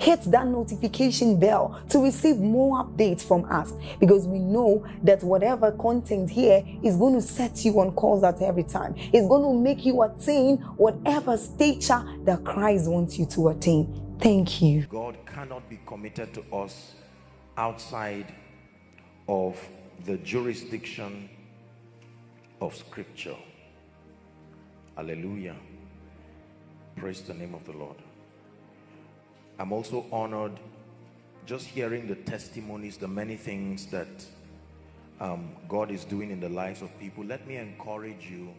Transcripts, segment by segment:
hit that notification bell to receive more updates from us because we know that whatever content here is going to set you on course at every time. It's going to make you attain whatever stature that Christ wants you to attain. Thank you. God cannot be committed to us outside of the jurisdiction of Scripture. Hallelujah. Praise the name of the Lord. I'm also honored just hearing the testimonies, the many things that um, God is doing in the lives of people. Let me encourage you.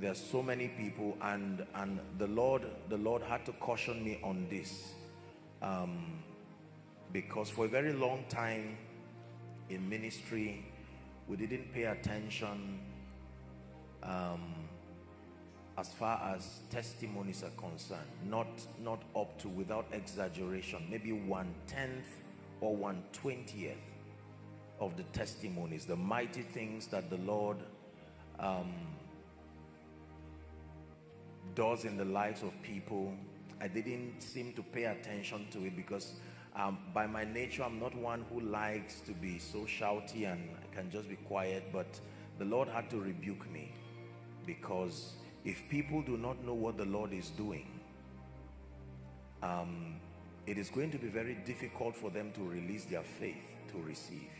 There are so many people, and and the Lord, the Lord had to caution me on this, um, because for a very long time in ministry, we didn't pay attention. Um, as far as testimonies are concerned not not up to without exaggeration maybe one tenth or one twentieth of the testimonies the mighty things that the lord um, does in the lives of people. I didn't seem to pay attention to it because um, by my nature i'm not one who likes to be so shouty and can just be quiet but the lord had to rebuke me because if people do not know what the Lord is doing, um, it is going to be very difficult for them to release their faith to receive.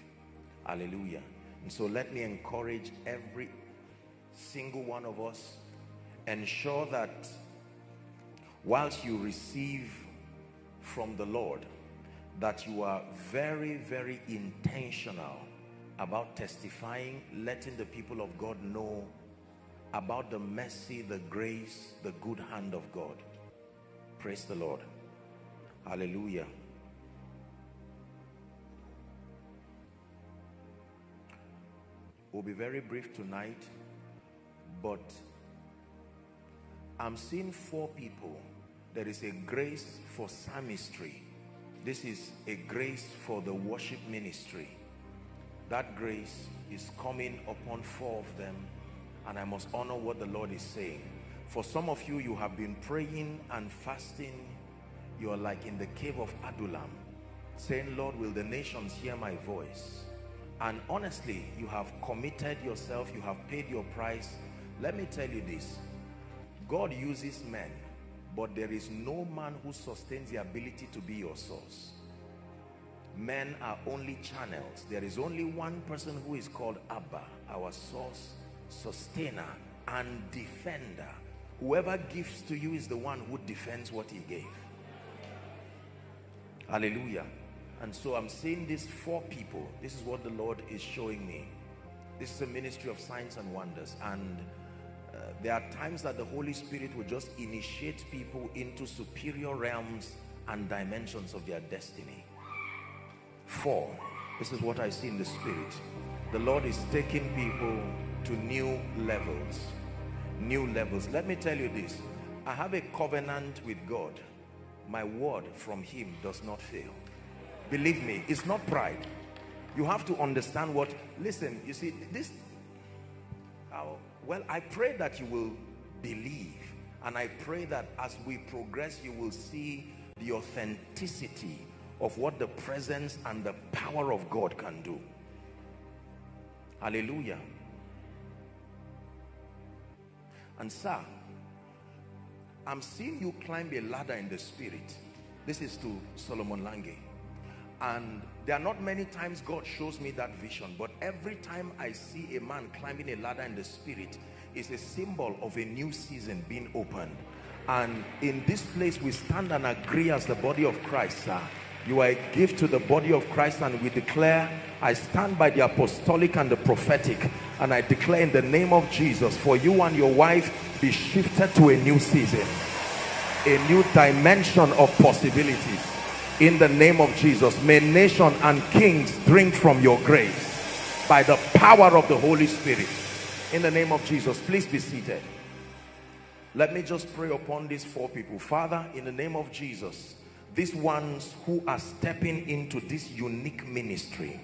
Hallelujah. And so let me encourage every single one of us, ensure that whilst you receive from the Lord, that you are very, very intentional about testifying, letting the people of God know about the mercy, the grace, the good hand of God. Praise the Lord. Hallelujah. We'll be very brief tonight, but I'm seeing four people. There is a grace for psalmistry. This is a grace for the worship ministry. That grace is coming upon four of them and I must honor what the Lord is saying. For some of you, you have been praying and fasting. You are like in the cave of Adullam, saying, Lord, will the nations hear my voice? And honestly, you have committed yourself, you have paid your price. Let me tell you this, God uses men, but there is no man who sustains the ability to be your source. Men are only channels. There is only one person who is called Abba, our source sustainer and defender. Whoever gives to you is the one who defends what he gave. Hallelujah. And so i'm seeing these four people. This is what the lord is showing me. This is a ministry of signs and wonders. And uh, there are times that the holy spirit will just initiate people into superior realms and dimensions of their destiny. Four this is what i see in the spirit. The lord is taking people to new levels. New levels. Let me tell you this. I have a covenant with god. My word from him does not fail. Believe me it's not pride. You have to understand what listen you see this how well i pray that you will believe and i pray that as we progress you will see the authenticity of what the presence and the power of god can do. Hallelujah and sir, I'm seeing you climb a ladder in the spirit. This is to Solomon Lange. And there are not many times God shows me that vision, but every time I see a man climbing a ladder in the spirit, is a symbol of a new season being opened. And in this place, we stand and agree as the body of Christ, sir. You are a gift to the body of Christ, and we declare, I stand by the apostolic and the prophetic, and I declare in the name of Jesus, for you and your wife, be shifted to a new season, a new dimension of possibilities. In the name of Jesus, may nation and kings drink from your grace by the power of the Holy Spirit. In the name of Jesus please be seated. Let me just pray upon these four people. Father in the name of Jesus these ones who are stepping into this unique ministry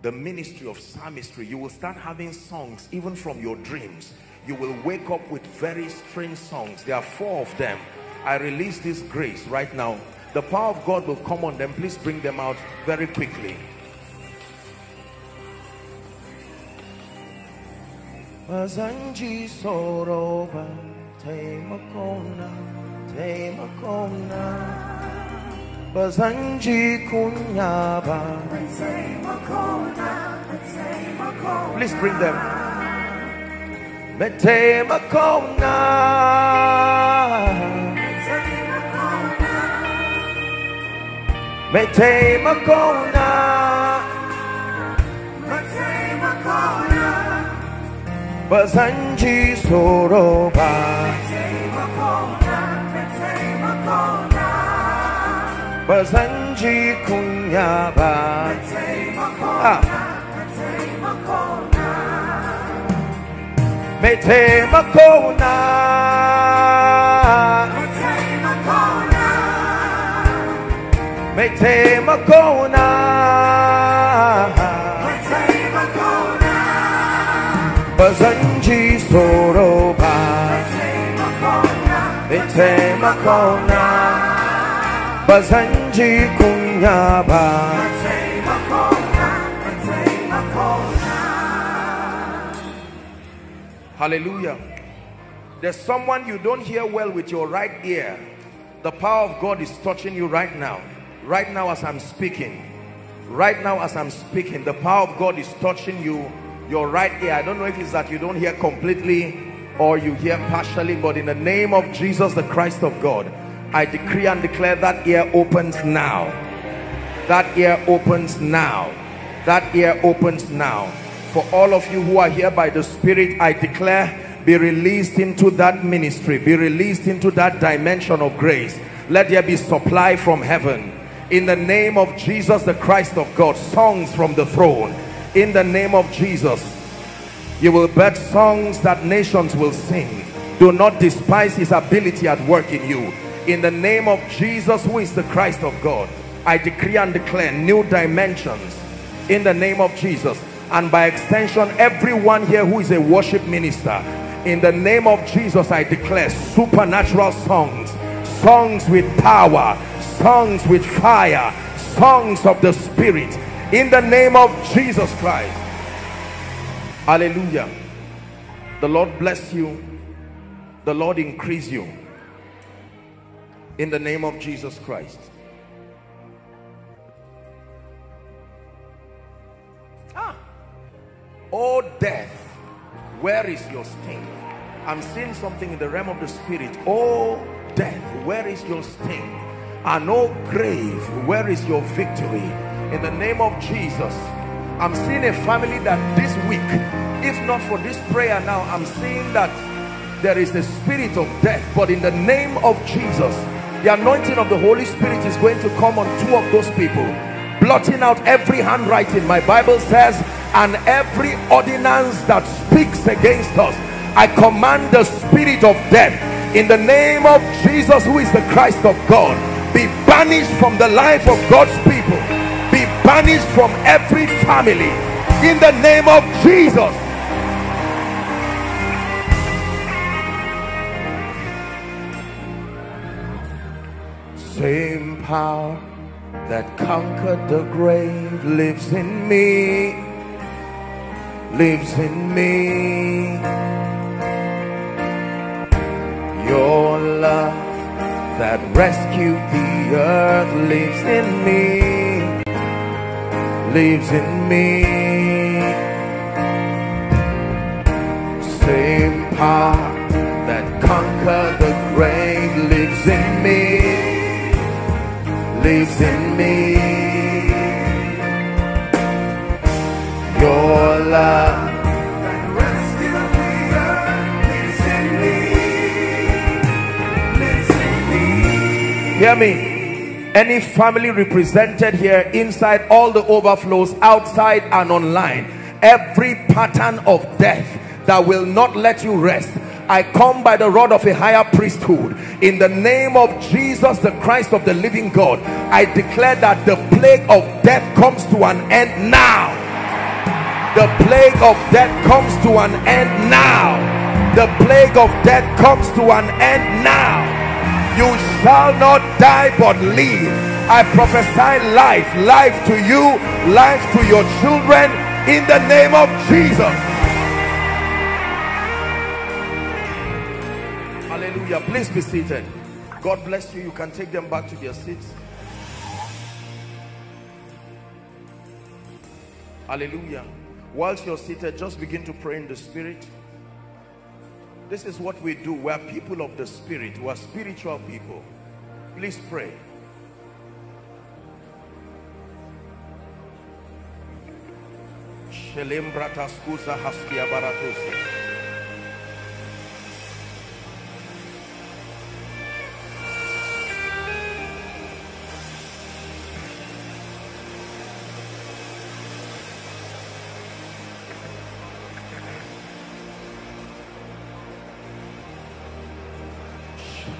the ministry of psalmistry you will start having songs even from your dreams. You will wake up with very strange songs. There are four of them. I release this grace right now. The power of God will come on them. Please bring them out very quickly. Bazanji soroba taimakona taimakona Bazanji kunyaba. Please bring them. Metaimakona Metaimakona Bazanji Soroba Kunyaba ah. Mete Makona Mete Makona Bazanji Soroba Bete Makona Bazanji Kunyaba Hallelujah. There's someone you don't hear well with your right ear. The power of God is touching you right now. Right now as I'm speaking. Right now as I'm speaking, the power of God is touching you your right ear i don't know if it's that you don't hear completely or you hear partially but in the name of jesus the christ of god i decree and declare that ear opens now. That ear opens now. That ear opens now. For all of you who are here by the spirit i declare be released into that ministry. Be released into that dimension of grace. Let there be supply from heaven. In the name of jesus the christ of god songs from the throne. In the name of Jesus you will birth songs that nations will sing. Do not despise his ability at work in you. In the name of Jesus who is the Christ of God I decree and declare new dimensions in the name of Jesus. And by extension everyone here who is a worship minister in the name of Jesus I declare supernatural songs. Songs with power. Songs with fire. Songs of the spirit. In the name of Jesus Christ hallelujah. The Lord bless you. The Lord increase you. In the name of Jesus Christ. Ah. Oh death where is your sting? I'm seeing something in the realm of the spirit. Oh death where is your sting? And oh grave where is your victory? In the name of Jesus I'm seeing a family that this week if not for this prayer now I'm seeing that there is the spirit of death. But in the name of Jesus the anointing of the Holy Spirit is going to come on two of those people blotting out every handwriting. My Bible says and every ordinance that speaks against us I command the spirit of death in the name of Jesus who is the Christ of God be banished from the life of God's people banished from every family. In the name of Jesus. Same power that conquered the grave lives in me. Lives in me. Your love that rescued the earth lives in me, lives in me. Same power that conquered the grave lives in me, lives in me. Your love Hear me. Any family represented here, inside all the overflows, outside and online, every pattern of death that will not let you rest. I come by the rod of a higher priesthood. In the name of Jesus the Christ of the living God I declare that the plague of death comes to an end now. The plague of death comes to an end now. The plague of death comes to an end now you shall not die but live. I prophesy life life to you life to your children in the name of jesus. Hallelujah. Please be seated. God bless you. You can take them back to their seats. Hallelujah. Whilst you're seated just begin to pray in the spirit this is what we do. We're people of the spirit. We're spiritual people. Please pray. Kabarato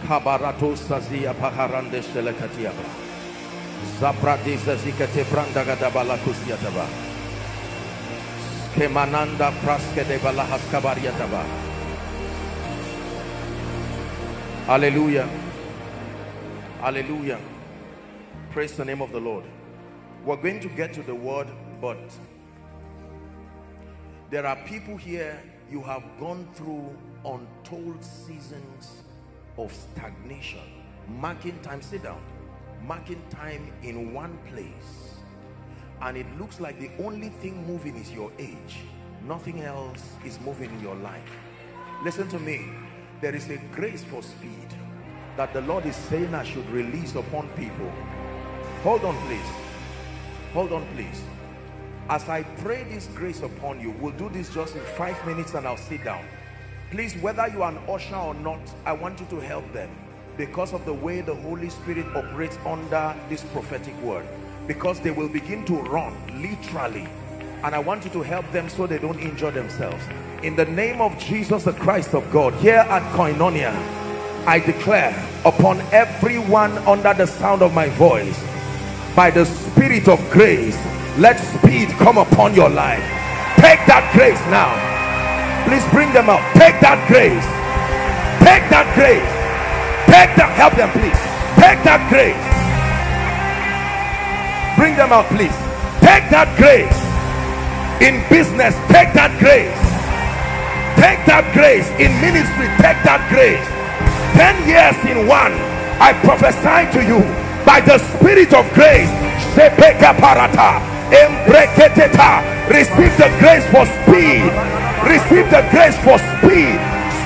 sazia paharande shelekatiaba. Zabradiza zikete branda gadabala kusiataba. Kemananda praske de balahas kabariataba. Hallelujah. Hallelujah. Praise the name of the Lord. We're going to get to the word, but there are people here, you have gone through untold seasons of stagnation marking time sit down marking time in one place. And it looks like the only thing moving is your age. Nothing else is moving in your life. Listen to me. There is a grace for speed that the Lord is saying I should release upon people. Hold on please. Hold on please. As I pray this grace upon you we'll do this just in five minutes and I'll sit down please whether you are an usher or not i want you to help them because of the way the holy spirit operates under this prophetic word. Because they will begin to run literally. And i want you to help them so they don't injure themselves. In the name of jesus the christ of god here at koinonia i declare upon everyone under the sound of my voice by the spirit of grace let speed come upon your life. Take that grace now please bring them out. Take that grace. Take that grace. Take that help them please. Take that grace. Bring them out please. Take that grace. In business take that grace. Take that grace. In ministry take that grace. 10 years in one i prophesy to you by the spirit of grace receive the grace for speed receive the grace for speed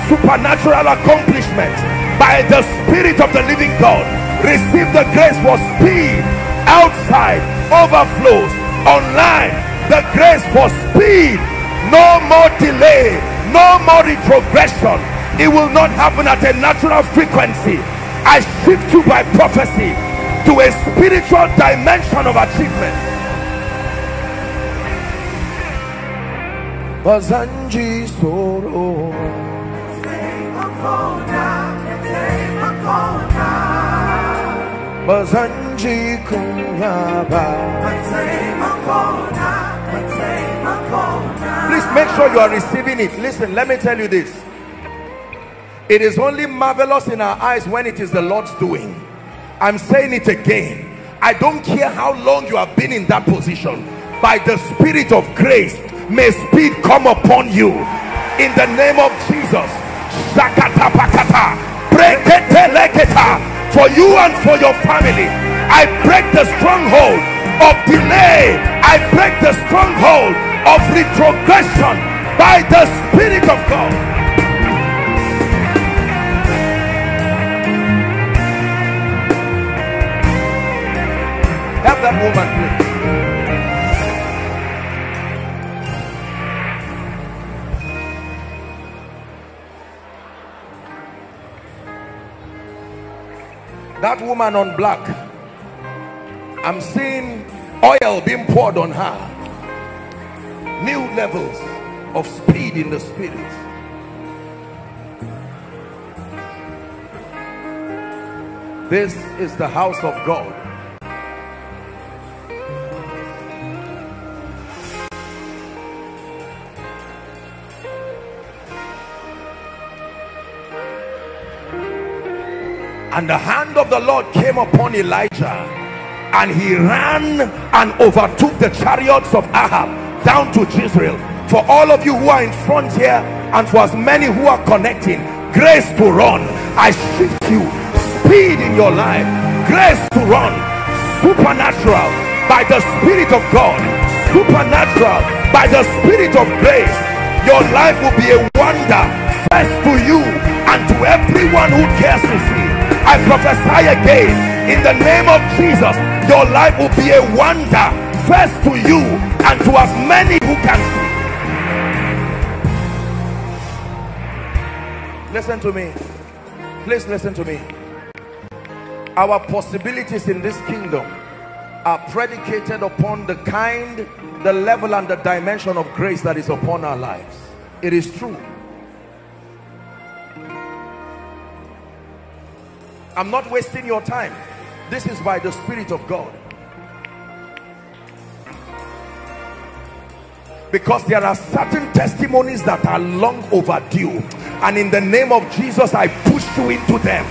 supernatural accomplishment by the spirit of the living god. Receive the grace for speed outside overflows online. The grace for speed no more delay no more retrogression. It will not happen at a natural frequency. I shift you by prophecy to a spiritual dimension of achievement Bazanji Soro Bazanji Kunyaba Please make sure you are receiving it. Listen, let me tell you this. It is only marvelous in our eyes when it is the Lord's doing. I'm saying it again. I don't care how long you have been in that position. By the spirit of grace, may speed come upon you in the name of jesus for you and for your family. I break the stronghold of delay. I break the stronghold of retrogression by the Spirit of God. Help that woman, please. That woman on black i'm seeing oil being poured on her. New levels of speed in the spirit. This is the house of god and the hand of the Lord came upon Elijah. And he ran and overtook the chariots of Ahab down to Jezreel. For all of you who are in front here and for as many who are connecting grace to run. I shift you. Speed in your life. Grace to run. Supernatural. By the Spirit of God. Supernatural. By the Spirit of grace. Your life will be a wonder. First to you and to everyone who cares to see I prophesy again in the name of Jesus your life will be a wonder first to you and to as many who can see. Listen to me. Please listen to me. Our possibilities in this kingdom are predicated upon the kind the level and the dimension of grace that is upon our lives. It is true I'm not wasting your time. This is by the Spirit of God. Because there are certain testimonies that are long overdue. And in the name of Jesus, I push you into them.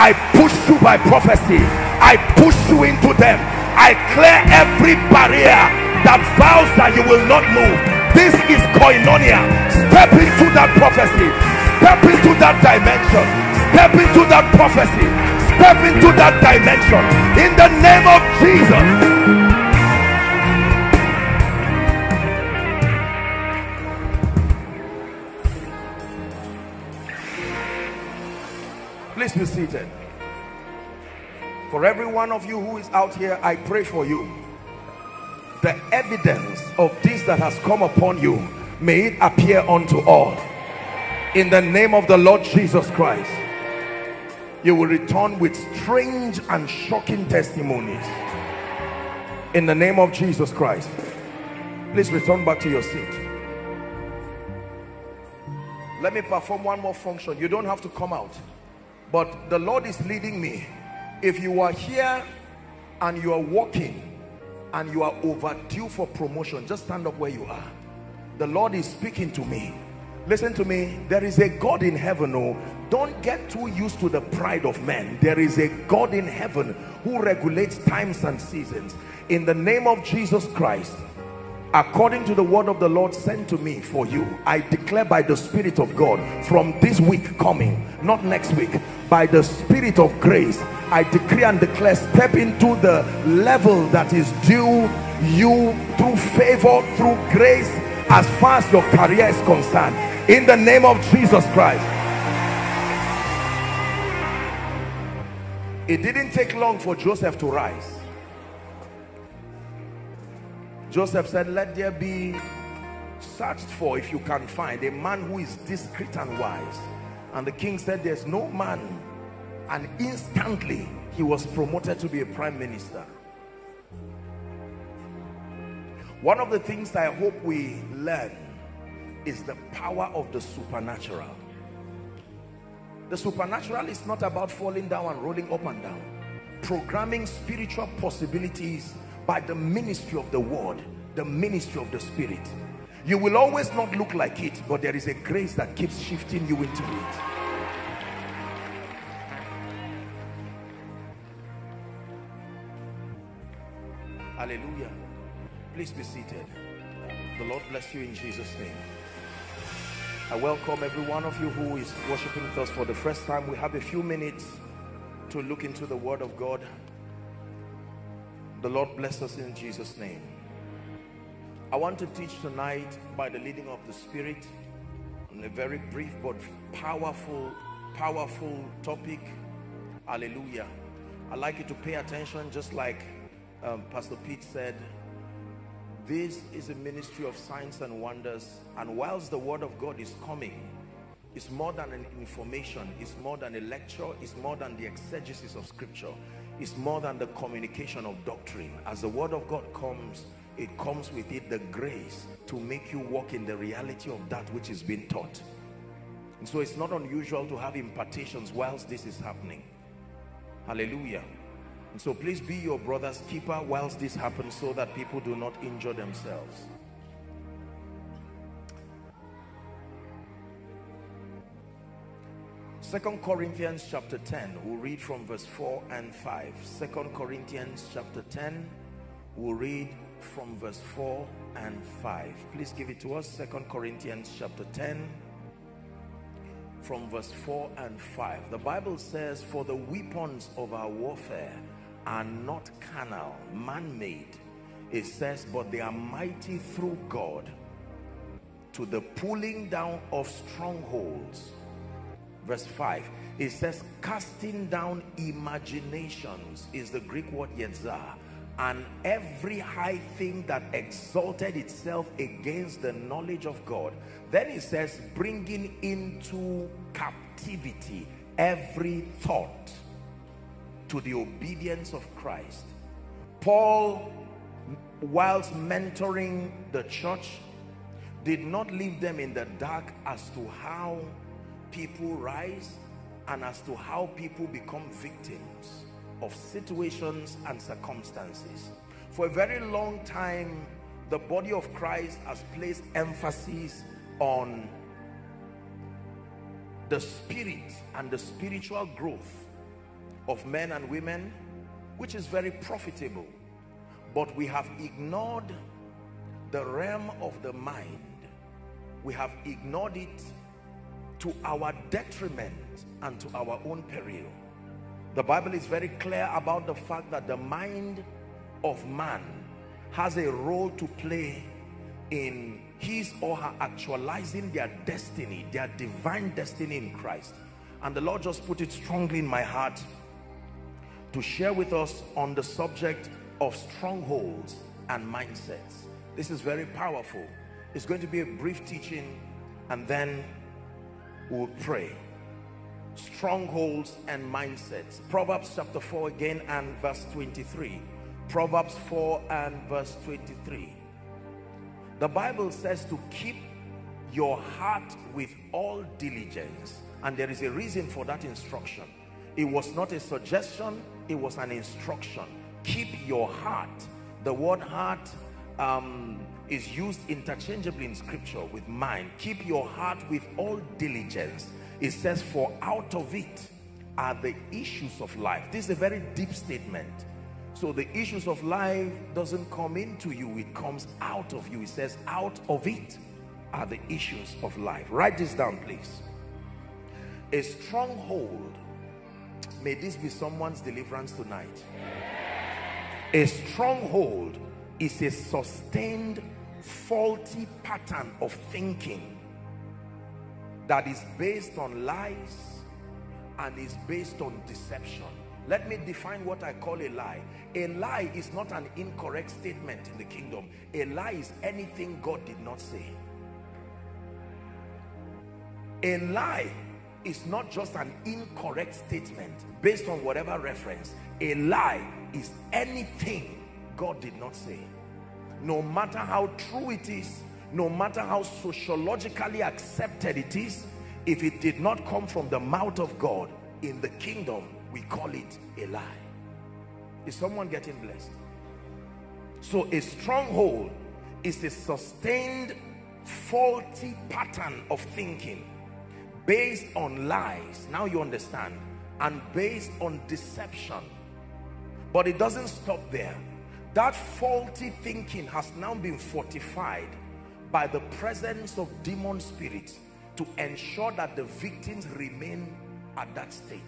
I push you by prophecy. I push you into them. I clear every barrier that vows that you will not move. This is koinonia. Step into that prophecy. Step into that dimension step into that prophecy. Step into that dimension. In the name of jesus. Please be seated. For every one of you who is out here i pray for you. The evidence of this that has come upon you may it appear unto all. In the name of the lord jesus christ you will return with strange and shocking testimonies. In the name of Jesus Christ please return back to your seat. Let me perform one more function. You don't have to come out but the Lord is leading me. If you are here and you are walking and you are overdue for promotion just stand up where you are. The Lord is speaking to me listen to me. There is a God in heaven oh. Don't get too used to the pride of men. There is a God in heaven who regulates times and seasons. In the name of Jesus Christ according to the word of the Lord sent to me for you I declare by the Spirit of God from this week coming not next week by the Spirit of grace I decree and declare step into the level that is due you through favor through grace as far as your career is concerned in the name of Jesus Christ. It didn't take long for Joseph to rise. Joseph said let there be searched for if you can find a man who is discreet and wise. And the king said there's no man. And instantly he was promoted to be a prime minister. One of the things I hope we learn is the power of the supernatural the supernatural is not about falling down and rolling up and down. Programming spiritual possibilities by the ministry of the word, the ministry of the spirit. You will always not look like it, but there is a grace that keeps shifting you into it. Hallelujah. Please be seated. The Lord bless you in Jesus' name. I welcome every one of you who is worshiping with us for the first time. We have a few minutes to look into the word of God. The Lord bless us in Jesus' name. I want to teach tonight by the leading of the Spirit on a very brief but powerful, powerful topic. Hallelujah. I'd like you to pay attention just like um, Pastor Pete said, this is a ministry of signs and wonders and whilst the word of God is coming it's more than an information it's more than a lecture it's more than the exegesis of scripture it's more than the communication of doctrine. As the word of God comes it comes with it the grace to make you walk in the reality of that which is being taught. And so it's not unusual to have impartations whilst this is happening. Hallelujah and so please be your brother's keeper whilst this happens so that people do not injure themselves. Second Corinthians chapter 10, we'll read from verse 4 and 5. Second Corinthians chapter 10, we'll read from verse 4 and 5. Please give it to us. Second Corinthians chapter 10, from verse 4 and 5. The Bible says, For the weapons of our warfare are not carnal, man-made. It says, but they are mighty through God to the pulling down of strongholds. Verse 5, it says, casting down imaginations is the Greek word yetzah, and every high thing that exalted itself against the knowledge of God. Then it says, bringing into captivity every thought to the obedience of Christ. Paul, whilst mentoring the church, did not leave them in the dark as to how people rise and as to how people become victims of situations and circumstances. For a very long time, the body of Christ has placed emphasis on the spirit and the spiritual growth of men and women which is very profitable. But we have ignored the realm of the mind. We have ignored it to our detriment and to our own peril. The bible is very clear about the fact that the mind of man has a role to play in his or her actualizing their destiny their divine destiny in christ. And the lord just put it strongly in my heart to share with us on the subject of strongholds and mindsets. This is very powerful. It's going to be a brief teaching and then we'll pray. Strongholds and mindsets. Proverbs chapter 4 again and verse 23. Proverbs 4 and verse 23. The Bible says to keep your heart with all diligence and there is a reason for that instruction. It was not a suggestion, it was an instruction. Keep your heart. The word heart um, is used interchangeably in scripture with mind. Keep your heart with all diligence. It says for out of it are the issues of life. This is a very deep statement. So the issues of life doesn't come into you it comes out of you. It says out of it are the issues of life. Write this down please. A stronghold May this be someone's deliverance tonight. A stronghold is a sustained faulty pattern of thinking that is based on lies and is based on deception. Let me define what I call a lie. A lie is not an incorrect statement in the kingdom. A lie is anything God did not say. A lie is not just an incorrect statement based on whatever reference. A lie is anything God did not say. No matter how true it is, no matter how sociologically accepted it is, if it did not come from the mouth of God in the kingdom, we call it a lie. Is someone getting blessed? So a stronghold is a sustained faulty pattern of thinking based on lies. Now you understand. And based on deception. But it doesn't stop there. That faulty thinking has now been fortified by the presence of demon spirits to ensure that the victims remain at that state.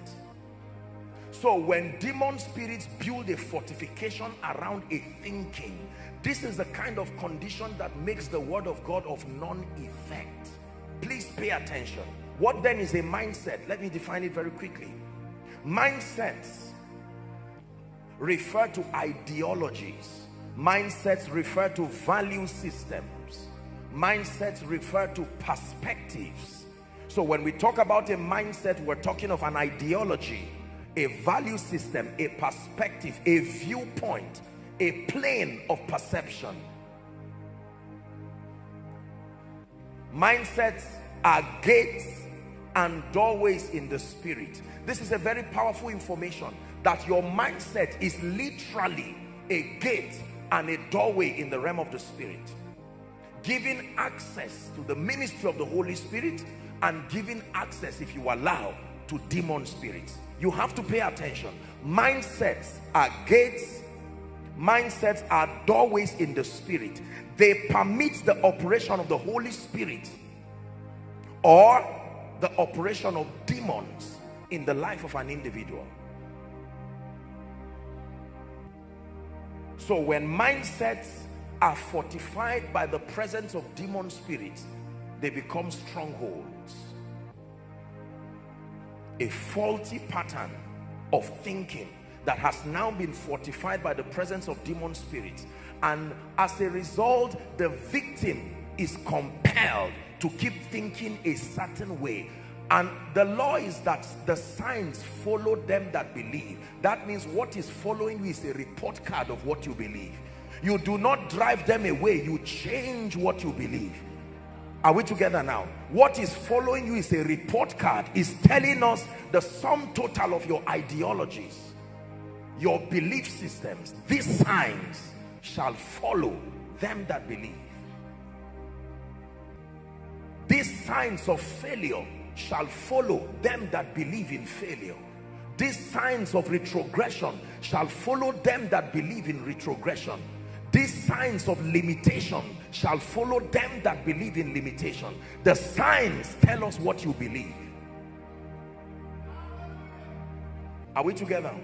So when demon spirits build a fortification around a thinking, this is the kind of condition that makes the word of God of non-effect. Please pay attention. What then is a mindset? Let me define it very quickly. Mindsets refer to ideologies. Mindsets refer to value systems. Mindsets refer to perspectives. So when we talk about a mindset, we're talking of an ideology, a value system, a perspective, a viewpoint, a plane of perception. Mindsets are gates and doorways in the spirit. This is a very powerful information that your mindset is literally a gate and a doorway in the realm of the spirit. Giving access to the ministry of the Holy Spirit and giving access, if you allow, to demon spirits. You have to pay attention. Mindsets are gates mindsets are doorways in the spirit they permit the operation of the Holy Spirit or the operation of demons in the life of an individual. So when mindsets are fortified by the presence of demon spirits they become strongholds. A faulty pattern of thinking that has now been fortified by the presence of demon spirits and as a result the victim is compelled to keep thinking a certain way. And the law is that the signs follow them that believe. That means what is following you is a report card of what you believe. You do not drive them away. You change what you believe. Are we together now? What is following you is a report card. Is telling us the sum total of your ideologies your belief systems. These signs shall follow them that believe these signs of failure shall follow them that believe in failure. These signs of retrogression shall follow them that believe in retrogression. These signs of limitation shall follow them that believe in limitation. The signs tell us what you believe. Are we together?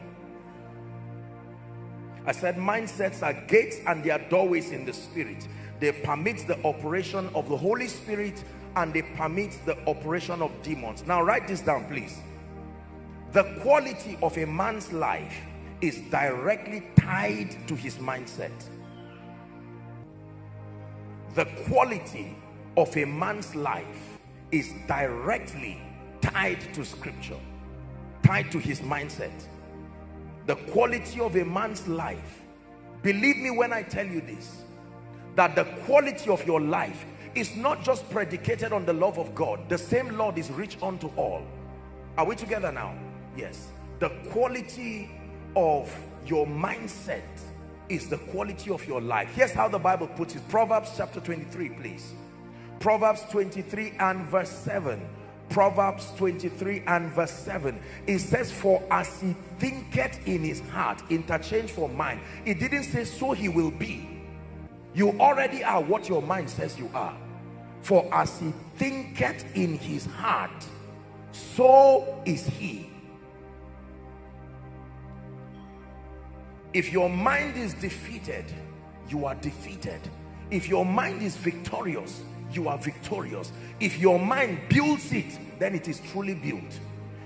I said mindsets are gates and they are doorways in the spirit. They permit the operation of the Holy Spirit and they permit the operation of demons. Now write this down please. The quality of a man's life is directly tied to his mindset. The quality of a man's life is directly tied to scripture, tied to his mindset the quality of a man's life believe me when I tell you this that the quality of your life is not just predicated on the love of God. The same Lord is rich unto all. Are we together now? Yes. The quality of your mindset is the quality of your life. Here's how the Bible puts it. Proverbs chapter 23 please. Proverbs 23 and verse 7 Proverbs 23 and verse 7 it says for as he thinketh in his heart interchange for mind it didn't say so he will be. You already are what your mind says you are for as he thinketh in his heart so is he. If your mind is defeated you are defeated. If your mind is victorious you are victorious. If your mind builds it then it is truly built.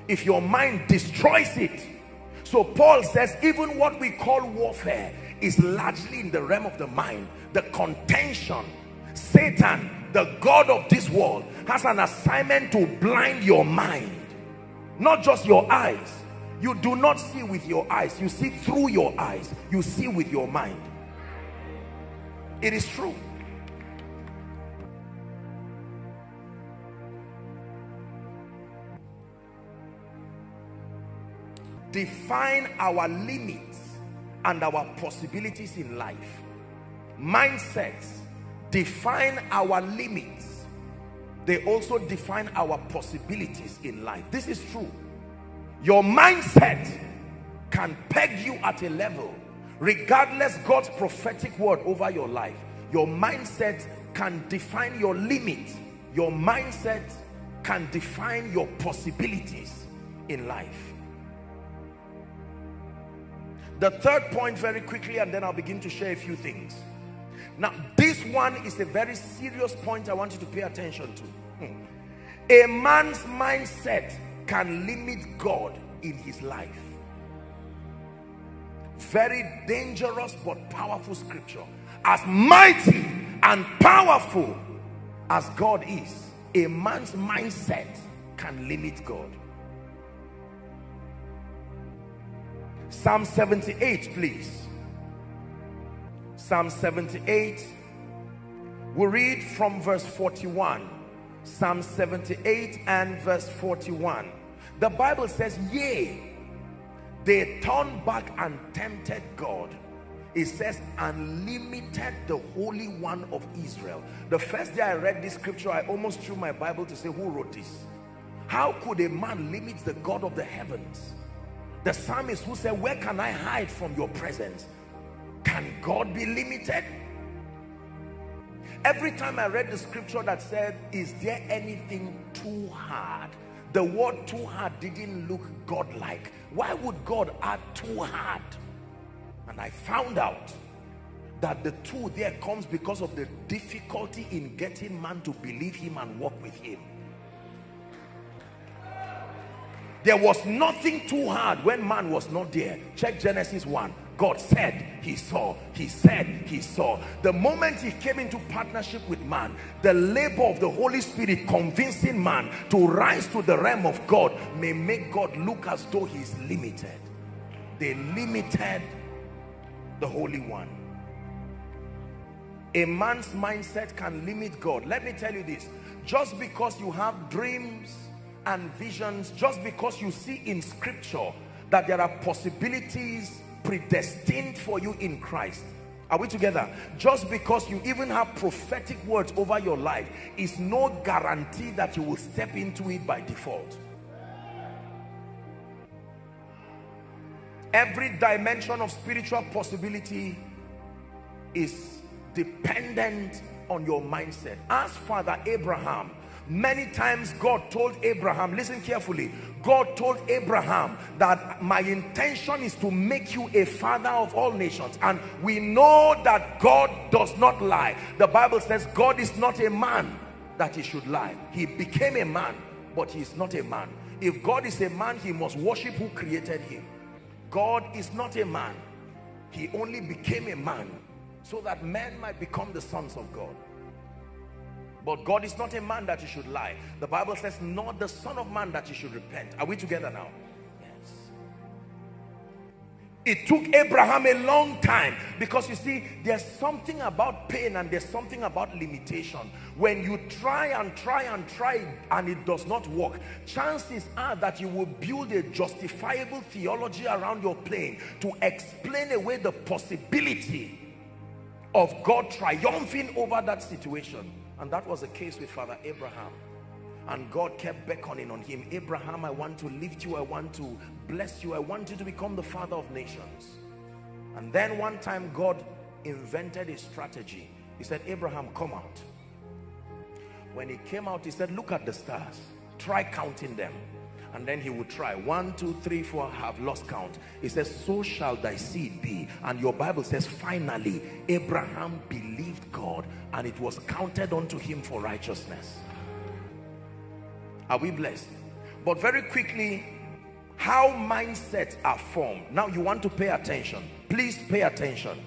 If your mind destroys it so paul says even what we call warfare is largely in the realm of the mind the contention. Satan the god of this world has an assignment to blind your mind not just your eyes. You do not see with your eyes. You see through your eyes. You see with your mind. It is true. Define our limits and our possibilities in life. Mindsets define our limits. They also define our possibilities in life. This is true. Your mindset can peg you at a level regardless God's prophetic word over your life. Your mindset can define your limit. Your mindset can define your possibilities in life. The third point very quickly and then I'll begin to share a few things. Now, this one is a very serious point I want you to pay attention to. Hmm. A man's mindset can limit God in his life. Very dangerous but powerful scripture. As mighty and powerful as God is, a man's mindset can limit God. Psalm 78, please. Psalm 78. We read from verse 41. Psalm 78 and verse 41. The Bible says, Yea, they turned back and tempted God. It says, and limited the Holy One of Israel. The first day I read this scripture, I almost threw my Bible to say, Who wrote this? How could a man limit the God of the heavens? The psalmist who said, Where can I hide from your presence? Can God be limited? Every time I read the scripture that said, Is there anything too hard? The word too hard didn't look godlike. Why would God add too hard? And I found out that the too there comes because of the difficulty in getting man to believe him and walk with him. There was nothing too hard when man was not there. Check Genesis 1. God said he saw. He said he saw. The moment he came into partnership with man, the labor of the Holy Spirit convincing man to rise to the realm of God may make God look as though he's limited. They limited the Holy One. A man's mindset can limit God. Let me tell you this. Just because you have dreams, and visions just because you see in scripture that there are possibilities predestined for you in Christ are we together? Just because you even have prophetic words over your life is no guarantee that you will step into it by default. Every dimension of spiritual possibility is dependent on your mindset. Ask Father Abraham Many times God told Abraham, listen carefully, God told Abraham that my intention is to make you a father of all nations. And we know that God does not lie. The Bible says God is not a man that he should lie. He became a man, but he is not a man. If God is a man, he must worship who created him. God is not a man. He only became a man so that men might become the sons of God. But God is not a man that you should lie. The Bible says, not the son of man that you should repent. Are we together now? Yes. It took Abraham a long time because you see, there's something about pain and there's something about limitation. When you try and try and try and it does not work, chances are that you will build a justifiable theology around your plane to explain away the possibility of God triumphing over that situation. And that was the case with Father Abraham. And God kept beckoning on him. Abraham, I want to lift you. I want to bless you. I want you to become the father of nations. And then one time God invented a strategy. He said, Abraham, come out. When he came out, he said, look at the stars. Try counting them and then he would try one two three four have lost count. He says so shall thy seed be. And your bible says finally abraham believed god and it was counted unto him for righteousness. Are we blessed? But very quickly how mindsets are formed. Now you want to pay attention. Please pay attention.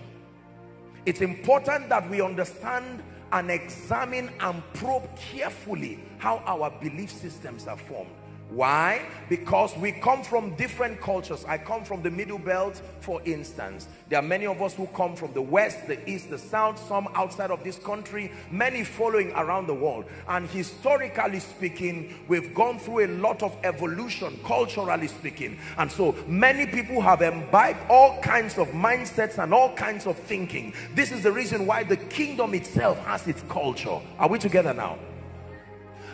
It's important that we understand and examine and probe carefully how our belief systems are formed why? Because we come from different cultures. I come from the middle belt, for instance. There are many of us who come from the west, the east, the south, some outside of this country, many following around the world. And historically speaking, we've gone through a lot of evolution, culturally speaking. And so many people have imbibed all kinds of mindsets and all kinds of thinking. This is the reason why the kingdom itself has its culture. Are we together now?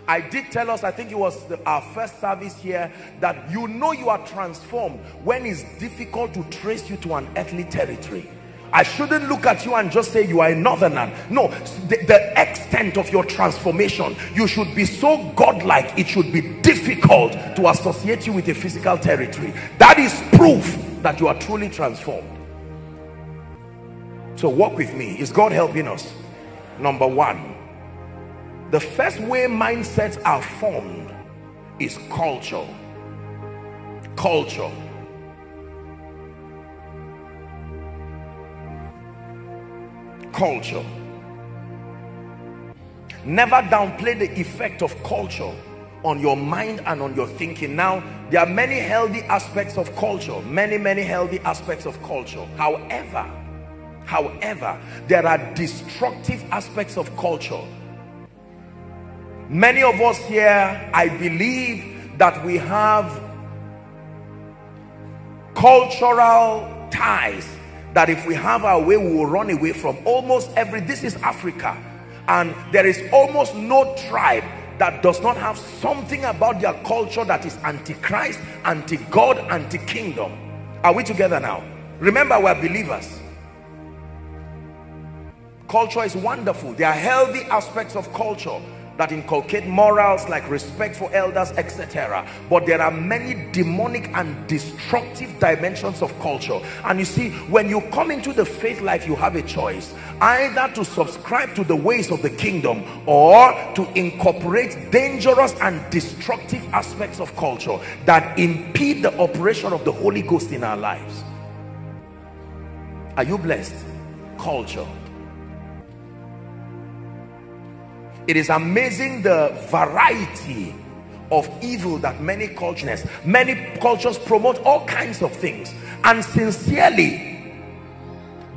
I did tell us, I think it was the, our first service here, that you know you are transformed when it's difficult to trace you to an earthly territory. I shouldn't look at you and just say you are a northerner. No, the, the, extent of your transformation, you should be so godlike, it should be difficult to associate you with a physical territory. That is proof that you are truly transformed. So walk with me. Is God helping us? Number one, the first way mindsets are formed is culture. Culture. Culture. Never downplay the effect of culture on your mind and on your thinking. Now, there are many healthy aspects of culture, many, many healthy aspects of culture. However, however, there are destructive aspects of culture. Many of us here, I believe that we have cultural ties that if we have our way, we will run away from almost every, this is Africa. And there is almost no tribe that does not have something about their culture that is anti-Christ, anti-God, anti-kingdom. Are we together now? Remember, we're believers. Culture is wonderful. There are healthy aspects of culture that inculcate morals like respect for elders, etc. But there are many demonic and destructive dimensions of culture. And you see, when you come into the faith life, you have a choice. Either to subscribe to the ways of the kingdom or to incorporate dangerous and destructive aspects of culture that impede the operation of the Holy Ghost in our lives. Are you blessed? Culture. It is amazing the variety of evil that many cultures, many cultures promote all kinds of things. And sincerely,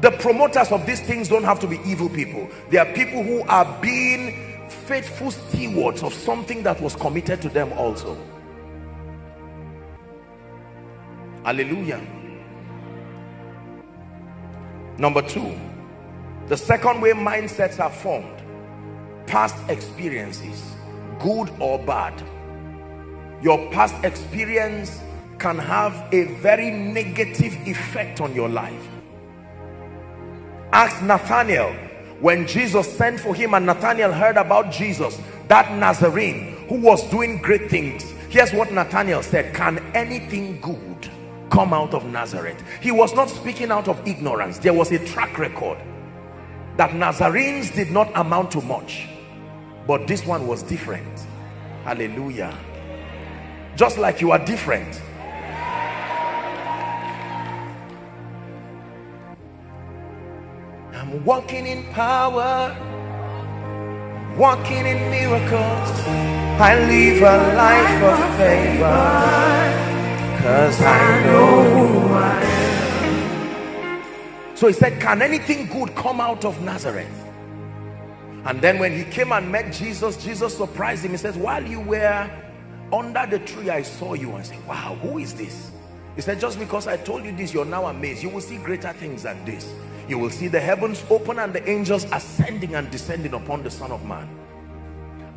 the promoters of these things don't have to be evil people. They are people who are being faithful stewards of something that was committed to them also. Hallelujah. Number two, the second way mindsets are formed past experiences good or bad your past experience can have a very negative effect on your life. Ask Nathaniel. When Jesus sent for him and Nathaniel heard about Jesus that Nazarene who was doing great things here's what Nathaniel said can anything good come out of Nazareth? He was not speaking out of ignorance. There was a track record that Nazarenes did not amount to much but this one was different. Hallelujah. Just like you are different. I'm walking in power walking in miracles. I live a life of favor cause I know who I am so he said can anything good come out of Nazareth and then when he came and met Jesus, Jesus surprised him. He says, while you were under the tree, I saw you. And said, wow, who is this? He said, just because I told you this, you're now amazed. You will see greater things than this. You will see the heavens open and the angels ascending and descending upon the Son of Man.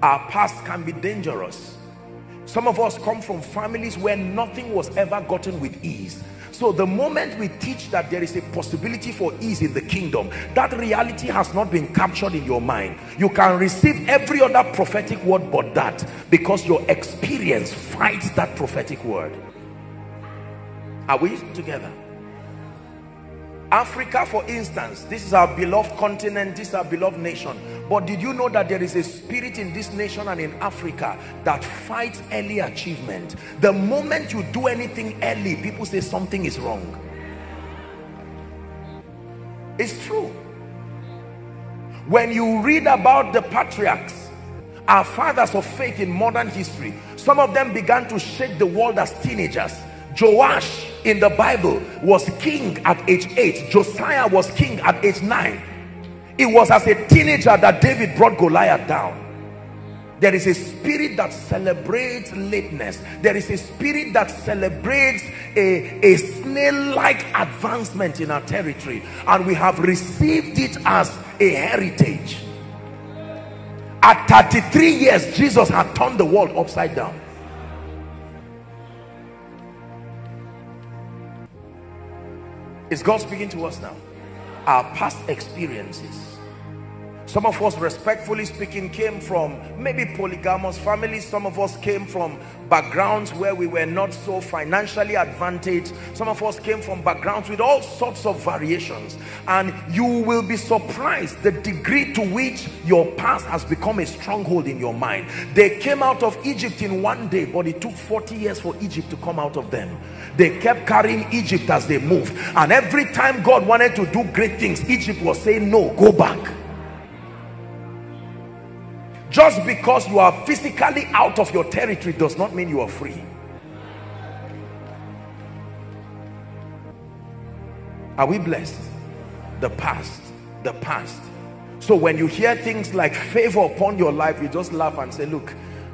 Our past can be dangerous. Some of us come from families where nothing was ever gotten with ease. So the moment we teach that there is a possibility for ease in the kingdom, that reality has not been captured in your mind. You can receive every other prophetic word but that because your experience fights that prophetic word. Are we together? Africa, for instance, this is our beloved continent, this is our beloved nation. But did you know that there is a spirit in this nation and in Africa that fights early achievement? The moment you do anything early, people say something is wrong. It's true. When you read about the patriarchs, our fathers of faith in modern history, some of them began to shake the world as teenagers. Joash in the Bible was king at age 8. Josiah was king at age 9. It was as a teenager that David brought Goliath down. There is a spirit that celebrates lateness. There is a spirit that celebrates a, a snail-like advancement in our territory. And we have received it as a heritage. At 33 years, Jesus had turned the world upside down. Is God speaking to us now? Our past experiences. Some of us respectfully speaking came from maybe polygamous families. Some of us came from backgrounds where we were not so financially advantaged. Some of us came from backgrounds with all sorts of variations. And you will be surprised the degree to which your past has become a stronghold in your mind. They came out of Egypt in one day but it took 40 years for Egypt to come out of them. They kept carrying Egypt as they moved. And every time God wanted to do great things Egypt was saying no go back just because you are physically out of your territory does not mean you are free. Are we blessed? The past, the past. So when you hear things like favor upon your life, you just laugh and say, look,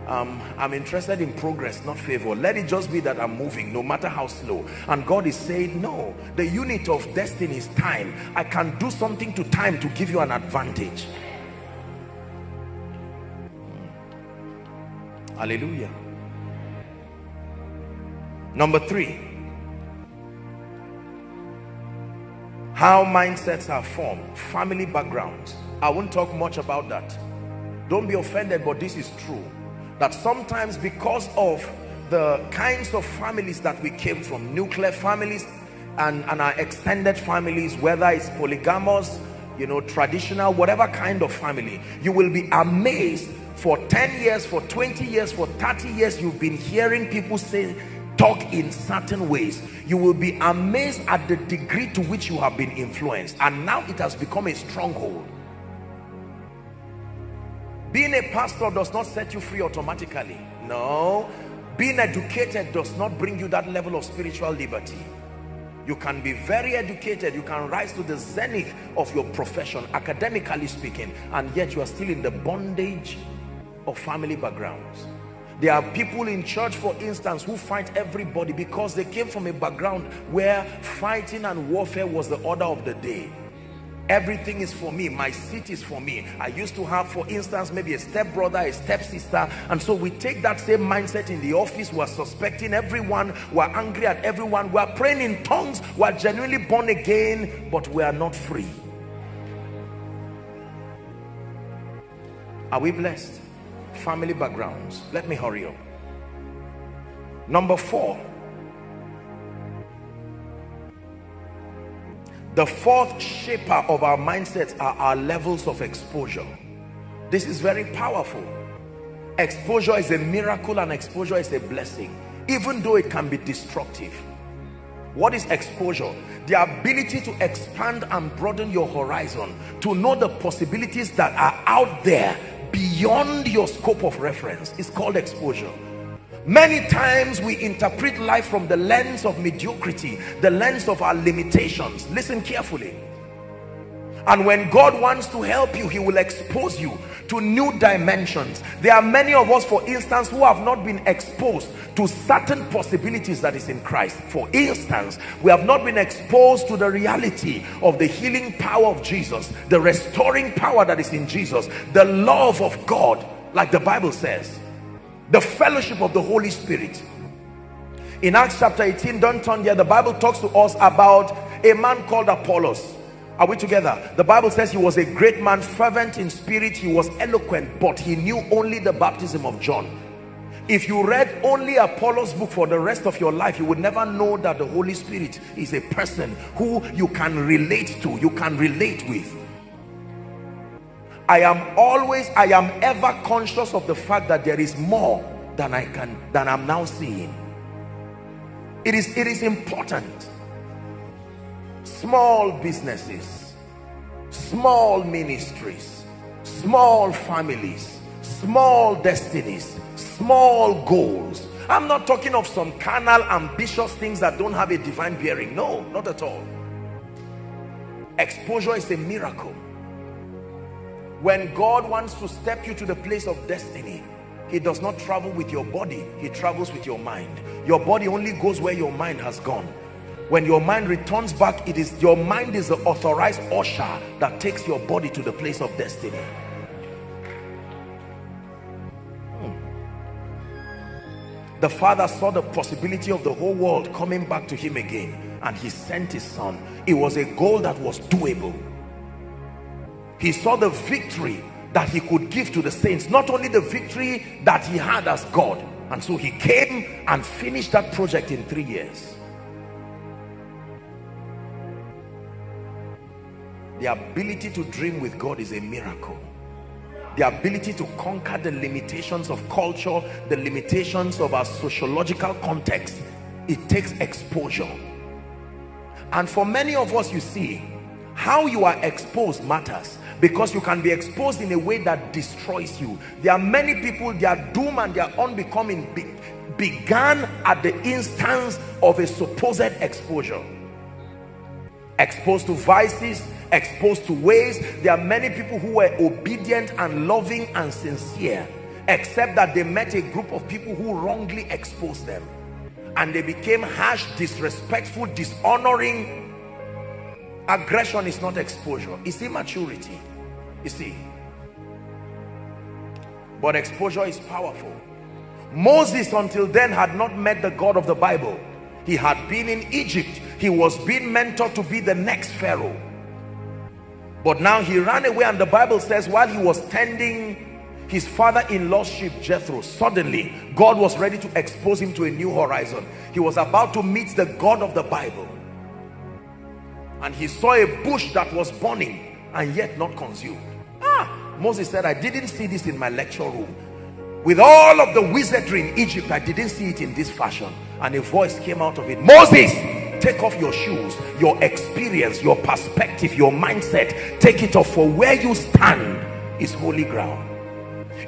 um, I'm interested in progress, not favor. Let it just be that I'm moving, no matter how slow. And God is saying, no, the unit of destiny is time. I can do something to time to give you an advantage. Hallelujah. Number three, how mindsets are formed, family backgrounds. I won't talk much about that. Don't be offended, but this is true. That sometimes because of the kinds of families that we came from, nuclear families and, and our extended families, whether it's polygamous, you know, traditional, whatever kind of family, you will be amazed for 10 years, for 20 years, for 30 years, you've been hearing people say, talk in certain ways. You will be amazed at the degree to which you have been influenced. And now it has become a stronghold. Being a pastor does not set you free automatically. No. Being educated does not bring you that level of spiritual liberty. You can be very educated. You can rise to the zenith of your profession, academically speaking, and yet you are still in the bondage of family backgrounds. There are people in church, for instance, who fight everybody because they came from a background where fighting and warfare was the order of the day. Everything is for me. My seat is for me. I used to have, for instance, maybe a stepbrother, a stepsister. And so we take that same mindset in the office. We're suspecting everyone. We're angry at everyone. We're praying in tongues. We're genuinely born again, but we are not free. Are we blessed? Family backgrounds. Let me hurry up. Number four. The fourth shaper of our mindsets are our levels of exposure. This is very powerful. Exposure is a miracle and exposure is a blessing, even though it can be destructive. What is exposure? The ability to expand and broaden your horizon, to know the possibilities that are out there beyond your scope of reference. Is called exposure. Many times we interpret life from the lens of mediocrity the lens of our limitations. Listen carefully. And when God wants to help you he will expose you to new dimensions. There are many of us for instance who have not been exposed to certain possibilities that is in Christ. For instance we have not been exposed to the reality of the healing power of Jesus the restoring power that is in Jesus the love of God like the Bible says the fellowship of the Holy Spirit. In Acts chapter 18 don't turn there. The Bible talks to us about a man called Apollos are we together? The Bible says he was a great man, fervent in spirit. He was eloquent, but he knew only the baptism of John. If you read only Apollos' book for the rest of your life, you would never know that the Holy Spirit is a person who you can relate to, you can relate with. I am always, I am ever conscious of the fact that there is more than I can, than I'm now seeing. It is, it is important small businesses small ministries small families small destinies small goals. I'm not talking of some carnal ambitious things that don't have a divine bearing. No not at all. Exposure is a miracle. When god wants to step you to the place of destiny he does not travel with your body. He travels with your mind. Your body only goes where your mind has gone when your mind returns back it is your mind is the authorized usher that takes your body to the place of destiny. Hmm. the father saw the possibility of the whole world coming back to him again and he sent his son. It was a goal that was doable. He saw the victory that he could give to the saints not only the victory that he had as God. And so he came and finished that project in three years the ability to dream with God is a miracle. The ability to conquer the limitations of culture the limitations of our sociological context it takes exposure. And for many of us you see how you are exposed matters because you can be exposed in a way that destroys you. There are many people their doom and their unbecoming be began at the instance of a supposed exposure exposed to vices exposed to ways. There are many people who were obedient and loving and sincere except that they met a group of people who wrongly exposed them. And they became harsh disrespectful dishonoring. Aggression is not exposure. It's immaturity you see. But exposure is powerful. Moses until then had not met the God of the Bible he had been in Egypt. He was being mentored to be the next Pharaoh. But now he ran away and the Bible says while he was tending his father-in-law's sheep Jethro suddenly God was ready to expose him to a new horizon. He was about to meet the God of the Bible. And he saw a bush that was burning and yet not consumed. Ah! Moses said I didn't see this in my lecture room with all of the wizardry in Egypt I didn't see it in this fashion. And a voice came out of it Moses take off your shoes your experience your perspective your mindset. Take it off for where you stand is holy ground.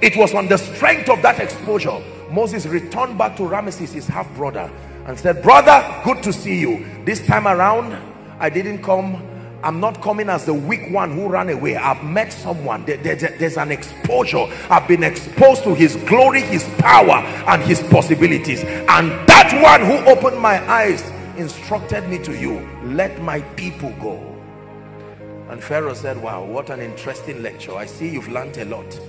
It was on the strength of that exposure Moses returned back to Ramesses his half brother and said brother good to see you. This time around I didn't come I'm not coming as the weak one who ran away. I've met someone. There, there, there's an exposure. I've been exposed to his glory, his power, and his possibilities. And that one who opened my eyes instructed me to you, let my people go. And Pharaoh said, wow, what an interesting lecture. I see you've learned a lot.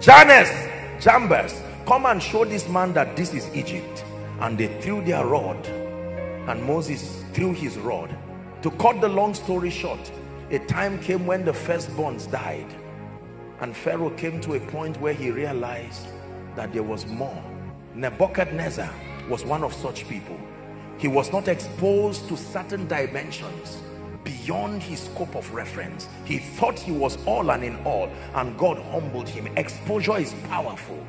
Jannes, Jambres, come and show this man that this is Egypt. And they threw their rod. And Moses threw his rod to cut the long story short a time came when the firstborns died and Pharaoh came to a point where he realized that there was more. Nebuchadnezzar was one of such people. He was not exposed to certain dimensions beyond his scope of reference. He thought he was all and in all and God humbled him. Exposure is powerful.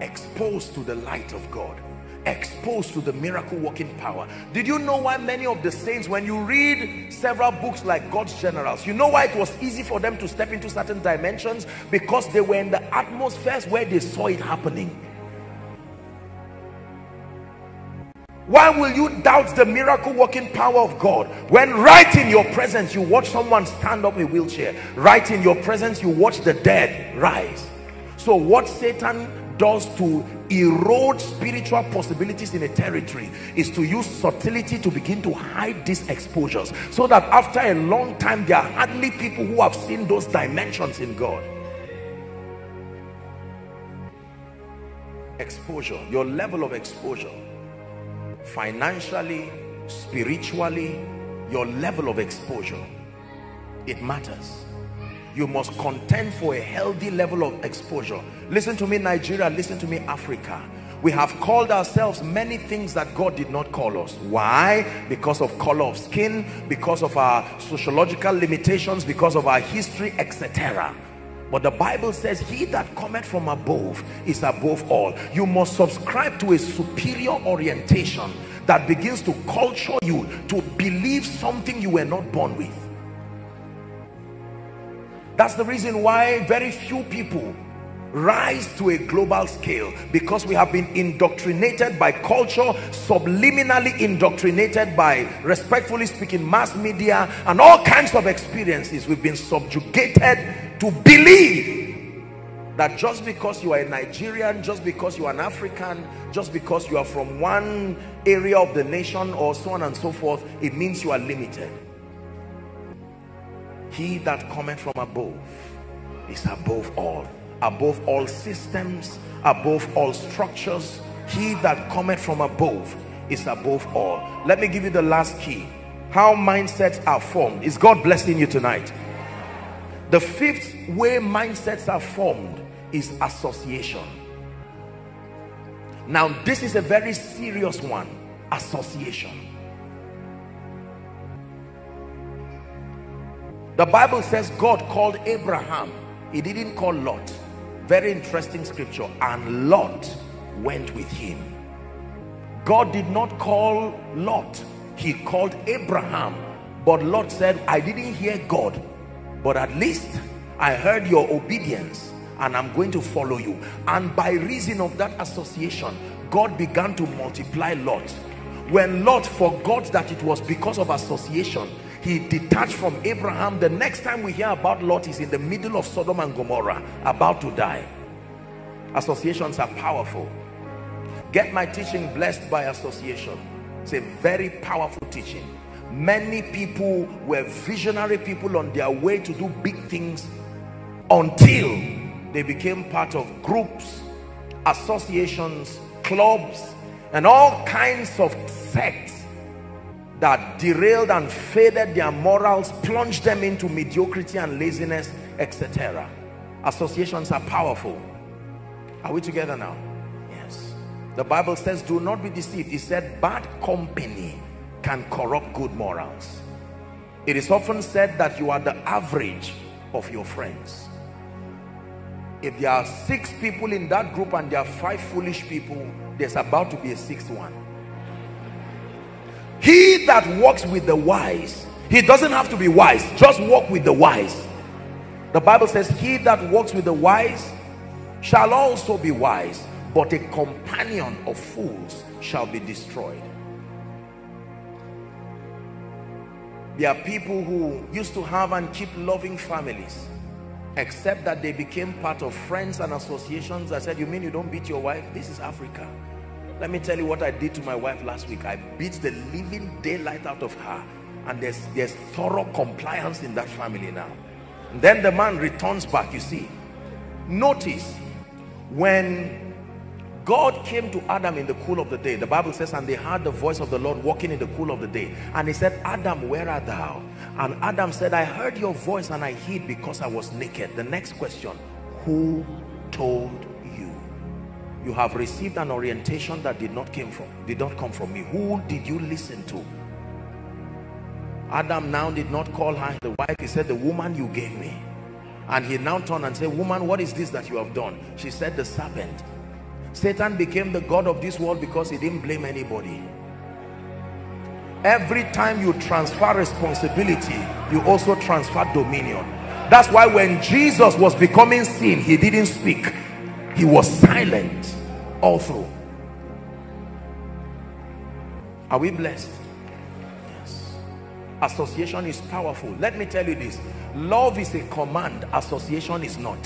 Exposed to the light of God exposed to the miracle working power. Did you know why many of the saints when you read several books like God's generals you know why it was easy for them to step into certain dimensions? Because they were in the atmospheres where they saw it happening. Why will you doubt the miracle working power of God? When right in your presence you watch someone stand up in a wheelchair. Right in your presence you watch the dead rise. So what Satan does to erode spiritual possibilities in a territory is to use subtlety to begin to hide these exposures so that after a long time there are hardly people who have seen those dimensions in God. Exposure your level of exposure financially spiritually your level of exposure it matters you must contend for a healthy level of exposure. Listen to me Nigeria. Listen to me Africa. We have called ourselves many things that God did not call us. Why? Because of color of skin because of our sociological limitations because of our history etc but the Bible says he that cometh from above is above all. You must subscribe to a superior orientation that begins to culture you to believe something you were not born with that's the reason why very few people rise to a global scale because we have been indoctrinated by culture subliminally indoctrinated by respectfully speaking mass media and all kinds of experiences. We've been subjugated to believe that just because you are a Nigerian just because you are an African just because you are from one area of the nation or so on and so forth it means you are limited he that cometh from above is above all. Above all systems above all structures he that cometh from above is above all. Let me give you the last key. How mindsets are formed. Is god blessing you tonight? The fifth way mindsets are formed is association. Now this is a very serious one. Association the bible says god called abraham. He didn't call lot. Very interesting scripture. And lot went with him. God did not call lot. He called abraham. But lot said i didn't hear god but at least i heard your obedience and i'm going to follow you. And by reason of that association god began to multiply lot. When lot forgot that it was because of association he detached from Abraham. The next time we hear about Lot is in the middle of Sodom and Gomorrah, about to die. Associations are powerful. Get my teaching blessed by association. It's a very powerful teaching. Many people were visionary people on their way to do big things until they became part of groups, associations, clubs, and all kinds of sects that derailed and faded their morals, plunged them into mediocrity and laziness, etc. Associations are powerful. Are we together now? Yes. The Bible says, do not be deceived. It said, bad company can corrupt good morals. It is often said that you are the average of your friends. If there are six people in that group and there are five foolish people, there's about to be a sixth one he that walks with the wise he doesn't have to be wise just walk with the wise. The bible says he that walks with the wise shall also be wise but a companion of fools shall be destroyed. There are people who used to have and keep loving families except that they became part of friends and associations I said you mean you don't beat your wife? This is Africa let me tell you what I did to my wife last week. I beat the living daylight out of her. And there's, there's thorough compliance in that family now. And then the man returns back, you see. Notice, when God came to Adam in the cool of the day, the Bible says, and they heard the voice of the Lord walking in the cool of the day. And he said, Adam, where art thou? And Adam said, I heard your voice and I hid because I was naked. The next question, who told you have received an orientation that did not came from did not come from me. Who did you listen to? Adam now did not call her. The wife he said the woman you gave me. And he now turned and said woman what is this that you have done? She said the serpent. Satan became the god of this world because he didn't blame anybody. Every time you transfer responsibility you also transfer dominion. That's why when jesus was becoming sin he didn't speak. He was silent through are we blessed? Yes. Association is powerful. Let me tell you this. Love is a command. Association is not.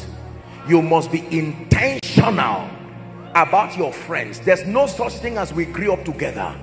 You must be intentional about your friends. There's no such thing as we grew up together.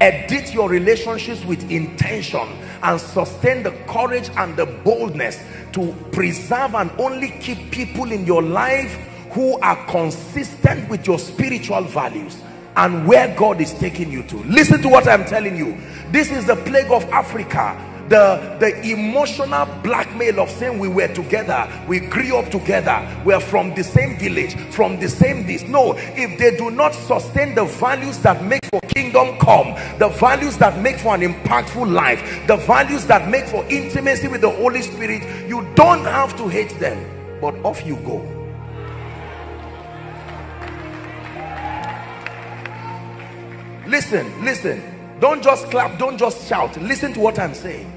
Edit your relationships with intention and sustain the courage and the boldness to preserve and only keep people in your life who are consistent with your spiritual values and where God is taking you to. Listen to what I'm telling you. This is the plague of Africa. The, the emotional blackmail of saying we were together, we grew up together, we're from the same village, from the same this. No, if they do not sustain the values that make for kingdom come, the values that make for an impactful life, the values that make for intimacy with the Holy Spirit, you don't have to hate them, but off you go. Listen, listen. Don't just clap, don't just shout. Listen to what I'm saying.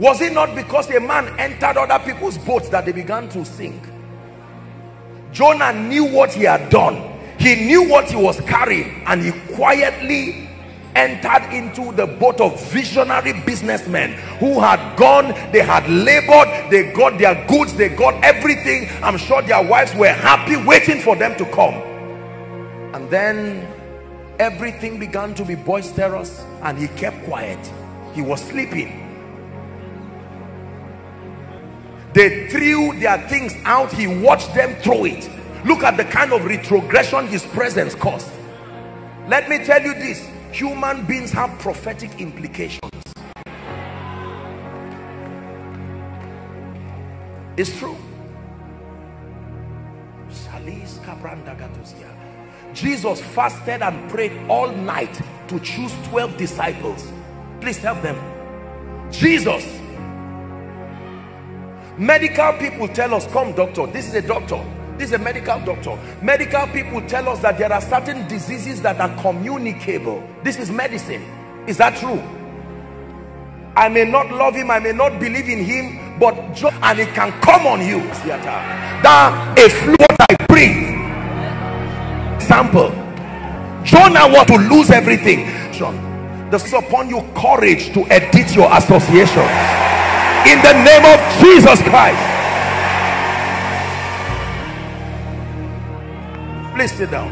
Was it not because a man entered other people's boats that they began to sink? Jonah knew what he had done. He knew what he was carrying and he quietly entered into the boat of visionary businessmen who had gone they had labored they got their goods they got everything. I'm sure their wives were happy waiting for them to come. And then everything began to be boisterous and he kept quiet. He was sleeping. They threw their things out. He watched them throw it. Look at the kind of retrogression his presence caused. Let me tell you this human beings have prophetic implications. It's true. Jesus fasted and prayed all night to choose 12 disciples. Please help them. Jesus. Medical people tell us come doctor. This is a doctor this is a medical doctor. Medical people tell us that there are certain diseases that are communicable. This is medicine. Is that true? I may not love him I may not believe in him but and it can come on you. That a flu I breathe. Example. Jonah want to lose everything. John, this is upon you courage to edit your associations. In the name of Jesus Christ. Please sit down.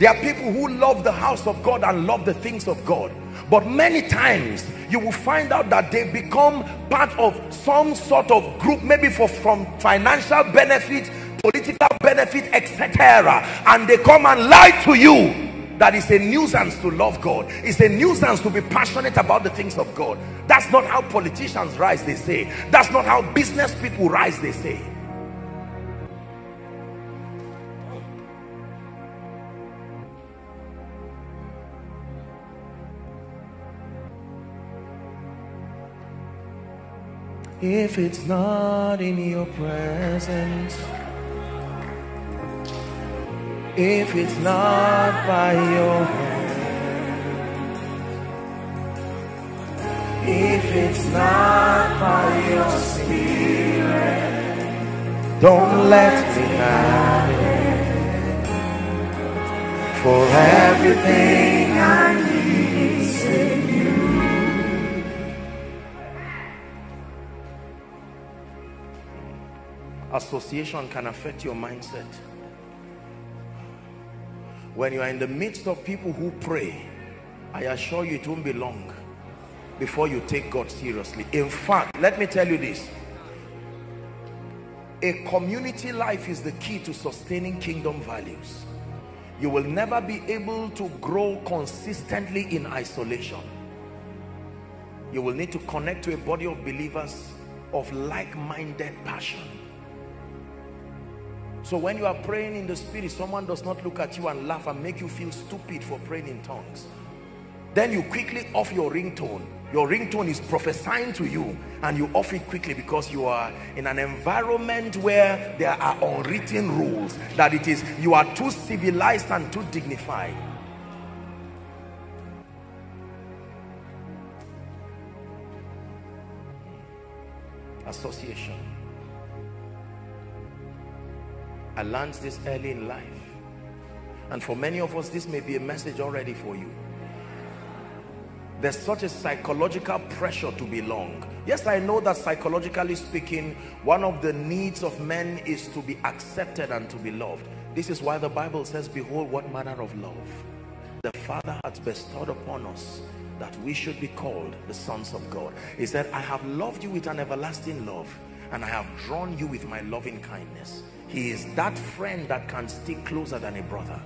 There are people who love the house of God and love the things of God. But many times you will find out that they become part of some sort of group, maybe for from financial benefit, political benefit, etc. And they come and lie to you that is a nuisance to love God. It's a nuisance to be passionate about the things of God. That's not how politicians rise, they say. That's not how business people rise, they say. If it's not in your presence if it's not by your hand, if it's not by your spirit, don't let me have it. For everything I need is in you. Association can affect your mindset when you are in the midst of people who pray I assure you it won't be long before you take God seriously. In fact let me tell you this. A community life is the key to sustaining kingdom values. You will never be able to grow consistently in isolation. You will need to connect to a body of believers of like-minded passion so when you are praying in the spirit, someone does not look at you and laugh and make you feel stupid for praying in tongues. Then you quickly off your ringtone. Your ringtone is prophesying to you and you off it quickly because you are in an environment where there are unwritten rules that it is you are too civilized and too dignified. Association. I learned this early in life. And for many of us, this may be a message already for you. There's such a psychological pressure to belong. Yes, I know that psychologically speaking, one of the needs of men is to be accepted and to be loved. This is why the Bible says, behold, what manner of love the Father has bestowed upon us that we should be called the sons of God. He said, I have loved you with an everlasting love and I have drawn you with my loving kindness. He is that friend that can stick closer than a brother.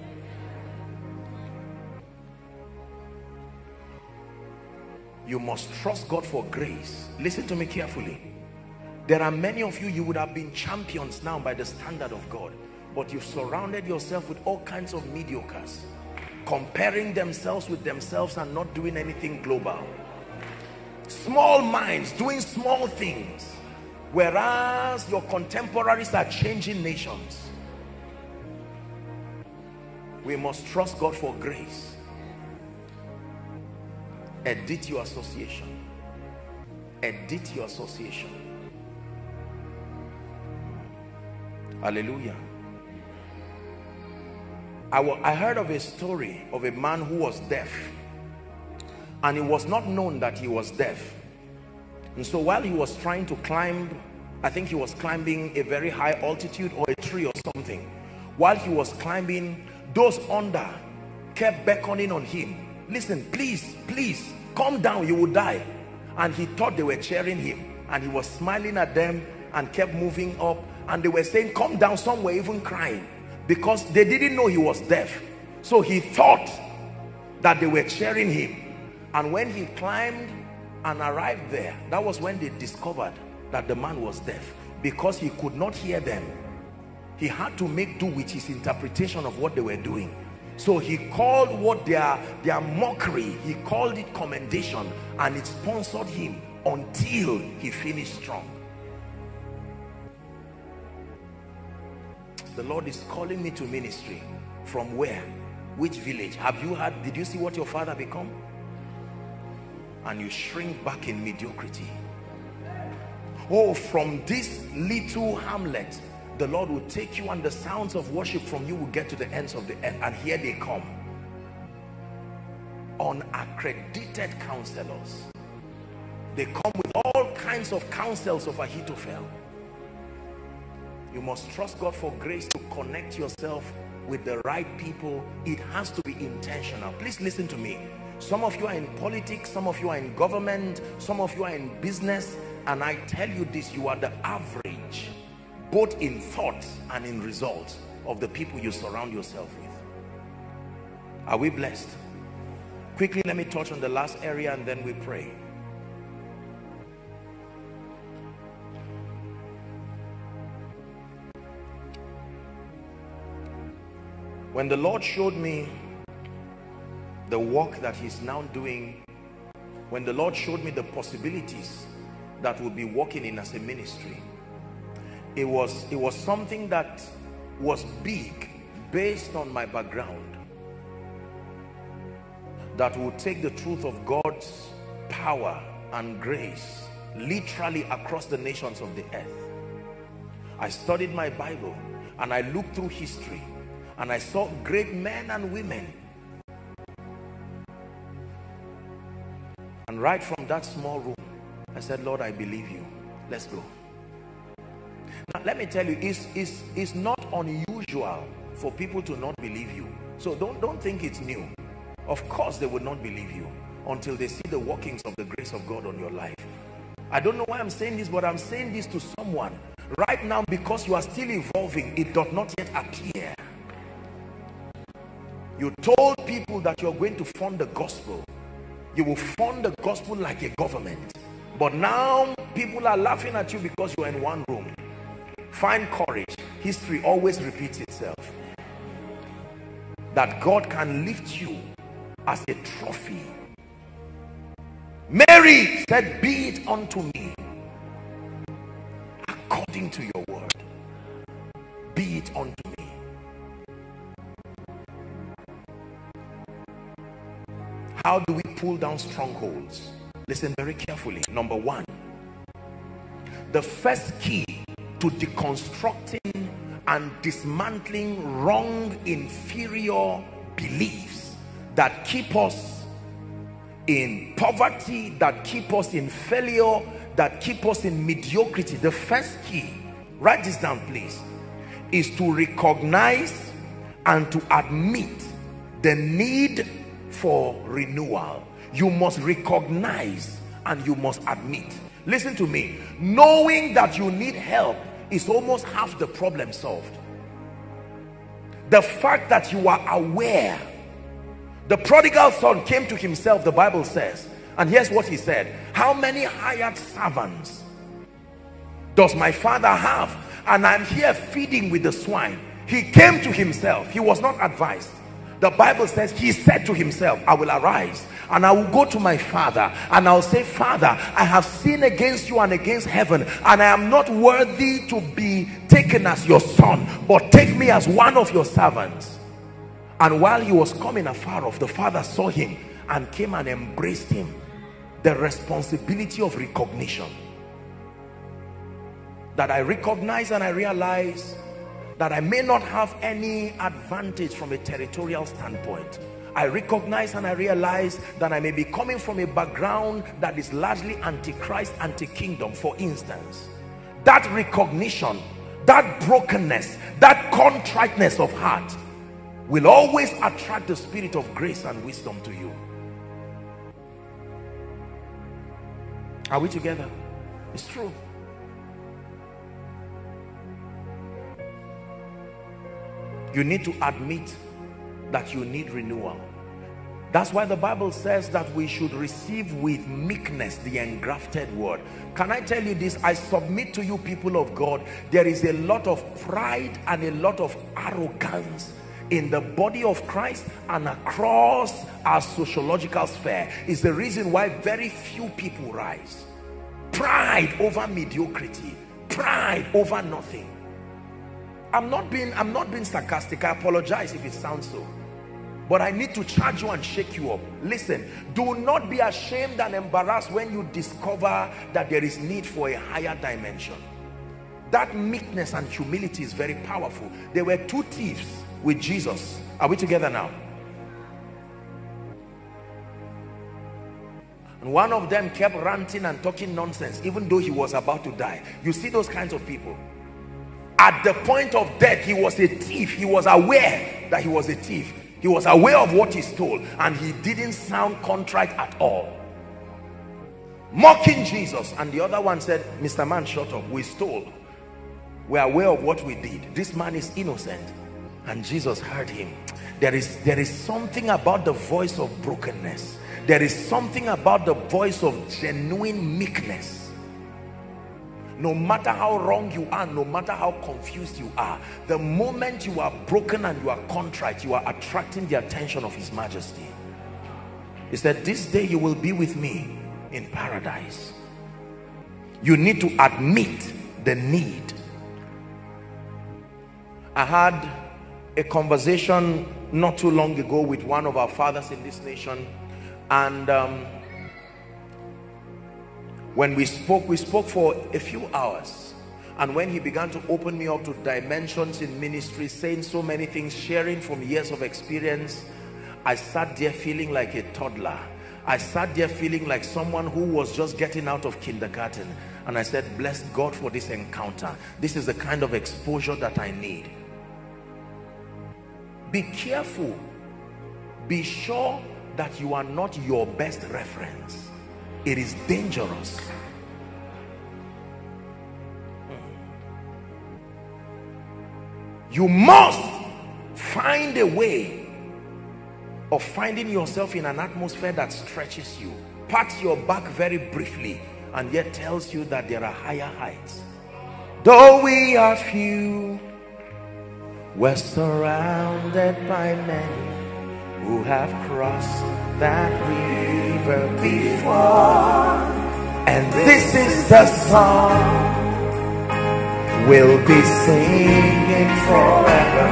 You must trust God for grace. Listen to me carefully. There are many of you, you would have been champions now by the standard of God. But you've surrounded yourself with all kinds of mediocres. Comparing themselves with themselves and not doing anything global. Small minds doing small things whereas your contemporaries are changing nations we must trust God for grace. Edit your association. Edit your association. Hallelujah. I, I heard of a story of a man who was deaf and it was not known that he was deaf and so while he was trying to climb, I think he was climbing a very high altitude or a tree or something. While he was climbing, those under kept beckoning on him. Listen, please, please, come down, you will die. and he thought they were cheering him and he was smiling at them and kept moving up and they were saying come down some were even crying because they didn't know he was deaf so he thought that they were cheering him and when he climbed and arrived there that was when they discovered that the man was deaf. Because he could not hear them he had to make do with his interpretation of what they were doing. So he called what their their mockery he called it commendation and it sponsored him until he finished strong. The lord is calling me to ministry. From where? Which village? Have you had did you see what your father become and you shrink back in mediocrity oh from this little hamlet the lord will take you and the sounds of worship from you will get to the ends of the earth and here they come unaccredited counselors they come with all kinds of counsels of Ahithophel. You must trust God for grace to connect yourself with the right people. It has to be intentional. Please listen to me. Some of you are in politics, some of you are in government, some of you are in business, and I tell you this, you are the average, both in thoughts and in results of the people you surround yourself with. Are we blessed? Quickly, let me touch on the last area and then we pray. When the Lord showed me the work that he's now doing, when the Lord showed me the possibilities that would be working in as a ministry, it was, it was something that was big based on my background that would take the truth of God's power and grace literally across the nations of the earth. I studied my Bible and I looked through history and I saw great men and women and right from that small room I said Lord I believe you. Let's go. Now let me tell you it's, it's, it's not unusual for people to not believe you. So don't don't think it's new. Of course they would not believe you until they see the workings of the grace of God on your life. I don't know why I'm saying this but I'm saying this to someone. Right now because you are still evolving it does not yet appear. You told people that you're going to fund the gospel. You will fund the gospel like a government. But now people are laughing at you because you're in one room. Find courage. History always repeats itself. That God can lift you as a trophy. Mary said, Be it unto me according to your word. Be it unto me. How do we pull down strongholds? Listen very carefully. Number one, the first key to deconstructing and dismantling wrong, inferior beliefs that keep us in poverty, that keep us in failure, that keep us in mediocrity. The first key, write this down please, is to recognize and to admit the need for renewal. You must recognize and you must admit. Listen to me. Knowing that you need help is almost half the problem solved. The fact that you are aware. The prodigal son came to himself the bible says. And here's what he said. How many hired servants does my father have? And i'm here feeding with the swine. He came to himself. He was not advised the Bible says he said to himself, I will arise and I will go to my father and I'll say, Father, I have sinned against you and against heaven and I am not worthy to be taken as your son, but take me as one of your servants. And while he was coming afar off, the father saw him and came and embraced him. The responsibility of recognition. That I recognize and I realize that I may not have any advantage from a territorial standpoint. I recognize and I realize that I may be coming from a background that is largely antichrist, anti-kingdom, for instance. That recognition, that brokenness, that contriteness of heart will always attract the spirit of grace and wisdom to you. Are we together? It's true. You need to admit that you need renewal. That's why the Bible says that we should receive with meekness the engrafted word. Can I tell you this? I submit to you people of God, there is a lot of pride and a lot of arrogance in the body of Christ and across our sociological sphere is the reason why very few people rise. Pride over mediocrity, pride over nothing. I'm not being I'm not being sarcastic. I apologize if it sounds so but I need to charge you and shake you up. Listen, do not be ashamed and embarrassed when you discover that there is need for a higher dimension. That meekness and humility is very powerful. There were two thieves with Jesus. Are we together now? And one of them kept ranting and talking nonsense even though he was about to die. You see those kinds of people. At the point of death, he was a thief. He was aware that he was a thief he was aware of what he stole and he didn't sound contrite at all. Mocking Jesus. And the other one said, Mr. Man, shut up. We stole. We're aware of what we did. This man is innocent. And Jesus heard him. There is, there is something about the voice of brokenness. There is something about the voice of genuine meekness no matter how wrong you are no matter how confused you are the moment you are broken and you are contrite you are attracting the attention of his majesty. He said this day you will be with me in paradise. You need to admit the need. I had a conversation not too long ago with one of our fathers in this nation and um, when we spoke we spoke for a few hours. And when he began to open me up to dimensions in ministry saying so many things sharing from years of experience i sat there feeling like a toddler. I sat there feeling like someone who was just getting out of kindergarten. And i said bless god for this encounter. This is the kind of exposure that i need. Be careful. Be sure that you are not your best reference it is dangerous. You must find a way of finding yourself in an atmosphere that stretches you pat your back very briefly and yet tells you that there are higher heights. Though we are few we're surrounded by many who have crossed that river before. And this is the song we'll be singing forever.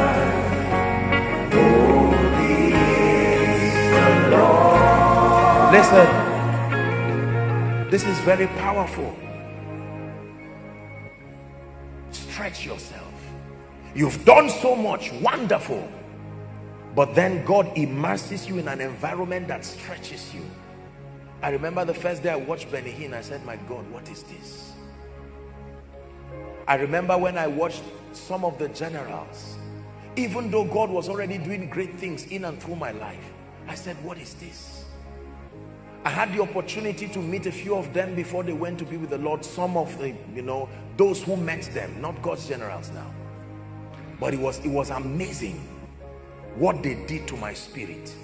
Holy is the Lord. Listen, this is very powerful. Stretch yourself. You've done so much, wonderful but then God immerses you in an environment that stretches you. I remember the first day I watched Benny Hinn I said my God what is this? I remember when I watched some of the generals even though God was already doing great things in and through my life I said what is this? I had the opportunity to meet a few of them before they went to be with the Lord some of the you know those who met them not God's generals now. But it was it was amazing what they did to my spirit.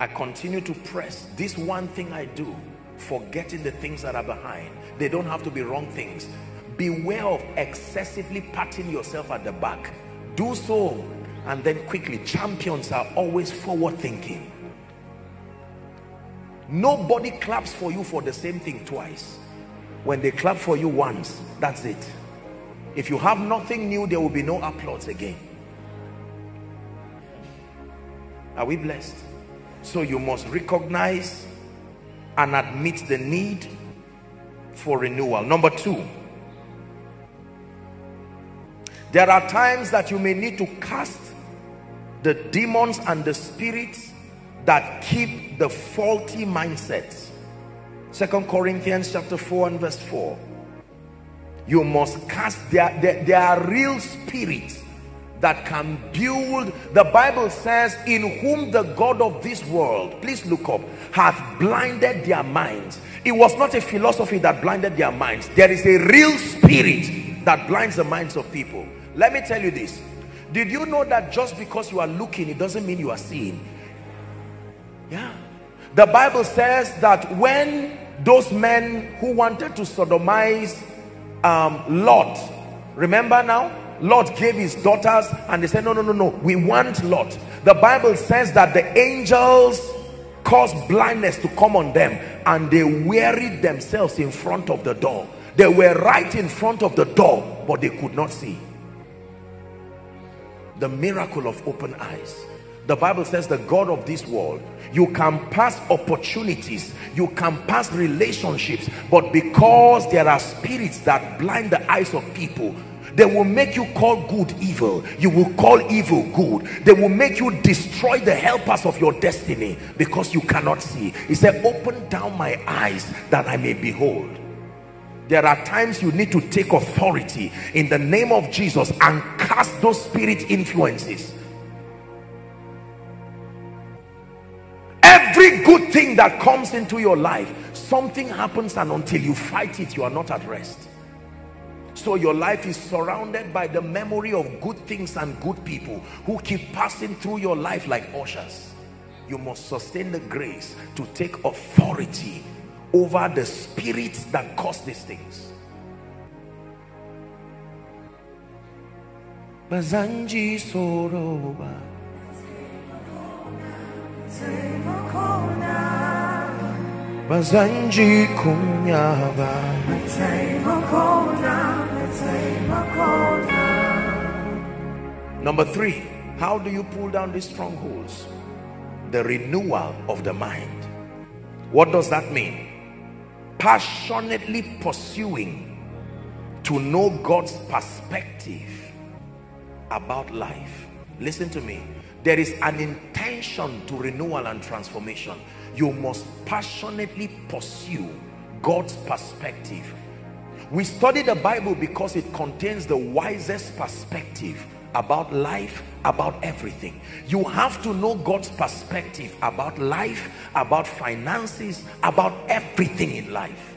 I continue to press. This one thing I do forgetting the things that are behind. They don't have to be wrong things. Beware of excessively patting yourself at the back. Do so and then quickly. Champions are always forward thinking. Nobody claps for you for the same thing twice. When they clap for you once that's it if you have nothing new, there will be no applause again. Are we blessed? So you must recognize and admit the need for renewal. Number two, there are times that you may need to cast the demons and the spirits that keep the faulty mindsets. Second Corinthians chapter 4 and verse 4 you must cast there, there, are real spirits that can build the bible says in whom the god of this world please look up hath blinded their minds. It was not a philosophy that blinded their minds. There is a real spirit that blinds the minds of people. Let me tell you this. Did you know that just because you are looking it doesn't mean you are seeing? Yeah. The bible says that when those men who wanted to sodomize um, lot remember now? Lot gave his daughters and they said no no no no. We want Lot the Bible says that the angels caused blindness to come on them and they wearied themselves in front of the door. They were right in front of the door but they could not see. The miracle of open eyes. The bible says the god of this world you can pass opportunities you can pass relationships but because there are spirits that blind the eyes of people they will make you call good evil. You will call evil good. They will make you destroy the helpers of your destiny because you cannot see. He said open down my eyes that i may behold. There are times you need to take authority in the name of jesus and cast those spirit influences every good thing that comes into your life something happens and until you fight it you are not at rest. So your life is surrounded by the memory of good things and good people who keep passing through your life like ushers. You must sustain the grace to take authority over the spirits that cause these things. Bazanji Soroba Kunyaba Number three, how do you pull down these strongholds? The renewal of the mind. What does that mean? Passionately pursuing to know God's perspective about life. Listen to me. There is an intention to renewal and transformation. You must passionately pursue God's perspective. We study the Bible because it contains the wisest perspective about life, about everything. You have to know God's perspective about life, about finances, about everything in life.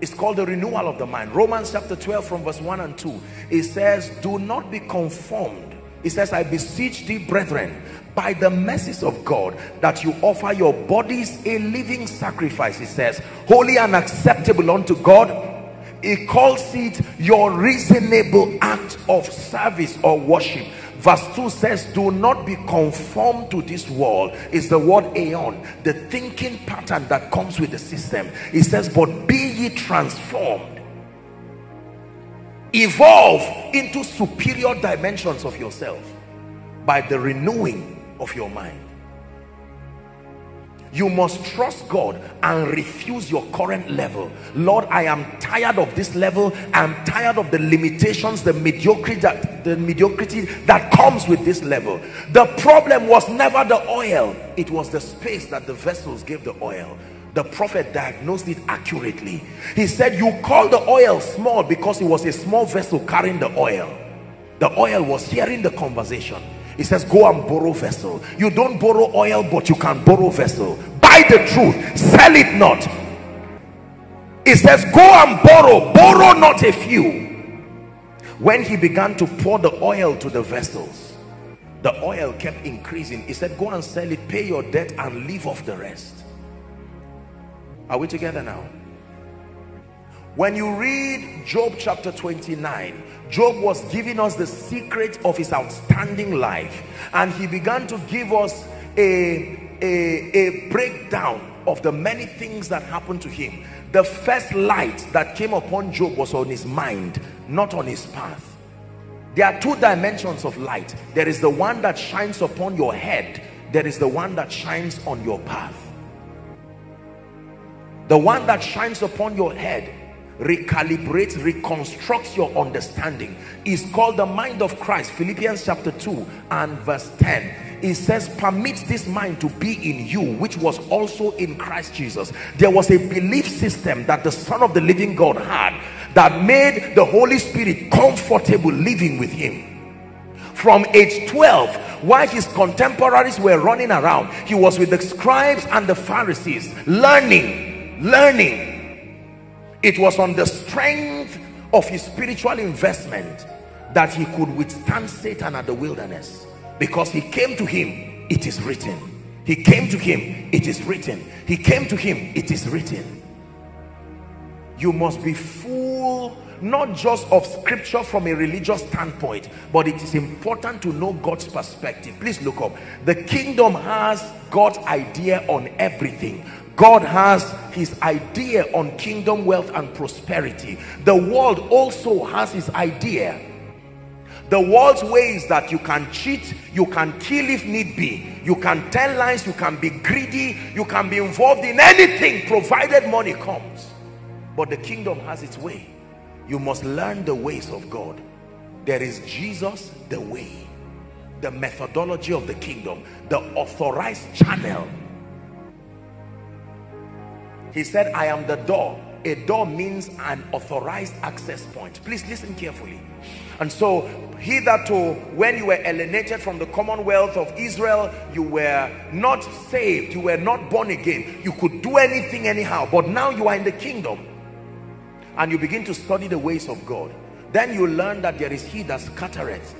It's called the renewal of the mind. Romans chapter 12 from verse 1 and 2. It says, do not be conformed. It says, I beseech thee, brethren, by the mercies of God, that you offer your bodies a living sacrifice. he says, holy and acceptable unto God, he calls it your reasonable act of service or worship verse 2 says do not be conformed to this world is the word aeon the thinking pattern that comes with the system it says but be ye transformed evolve into superior dimensions of yourself by the renewing of your mind. You must trust God and refuse your current level. Lord I am tired of this level. I'm tired of the limitations the mediocrity that the mediocrity that comes with this level. The problem was never the oil. It was the space that the vessels gave the oil the prophet diagnosed it accurately. He said you call the oil small because it was a small vessel carrying the oil. The oil was hearing the conversation. He says go and borrow vessel. You don't borrow oil but you can borrow vessel. Buy the truth. Sell it not. It says go and borrow. Borrow not a few. When he began to pour the oil to the vessels the oil kept increasing. He said go and sell it. Pay your debt and leave off the rest are we together now when you read job chapter 29 Job was giving us the secret of his outstanding life and he began to give us a, a, a breakdown of the many things that happened to him. The first light that came upon Job was on his mind, not on his path. There are two dimensions of light. There is the one that shines upon your head. There is the one that shines on your path. The one that shines upon your head recalibrates reconstructs your understanding is called the mind of christ. Philippians chapter 2 and verse 10 it says permit this mind to be in you which was also in christ jesus. There was a belief system that the son of the living god had that made the Holy Spirit comfortable living with him. From age 12 while his contemporaries were running around he was with the scribes and the Pharisees learning learning. It was on the strength of his spiritual investment that he could withstand Satan at the wilderness. Because he came to him it is written. He came to him it is written. He came to him it is written. You must be full not just of scripture from a religious standpoint but it is important to know God's perspective. Please look up. The kingdom has God's idea on everything God has his idea on kingdom wealth and prosperity. The world also has his idea. The world's way is that you can cheat you can kill if need be you can tell lies you can be greedy you can be involved in anything provided money comes. But the kingdom has its way. You must learn the ways of God. There is Jesus the way the methodology of the kingdom the authorized channel he said I am the door. A door means an authorized access point. Please listen carefully. And so hitherto when you were alienated from the commonwealth of Israel you were not saved. You were not born again. You could do anything anyhow but now you are in the kingdom. And you begin to study the ways of God. Then you learn that there is he that scattereth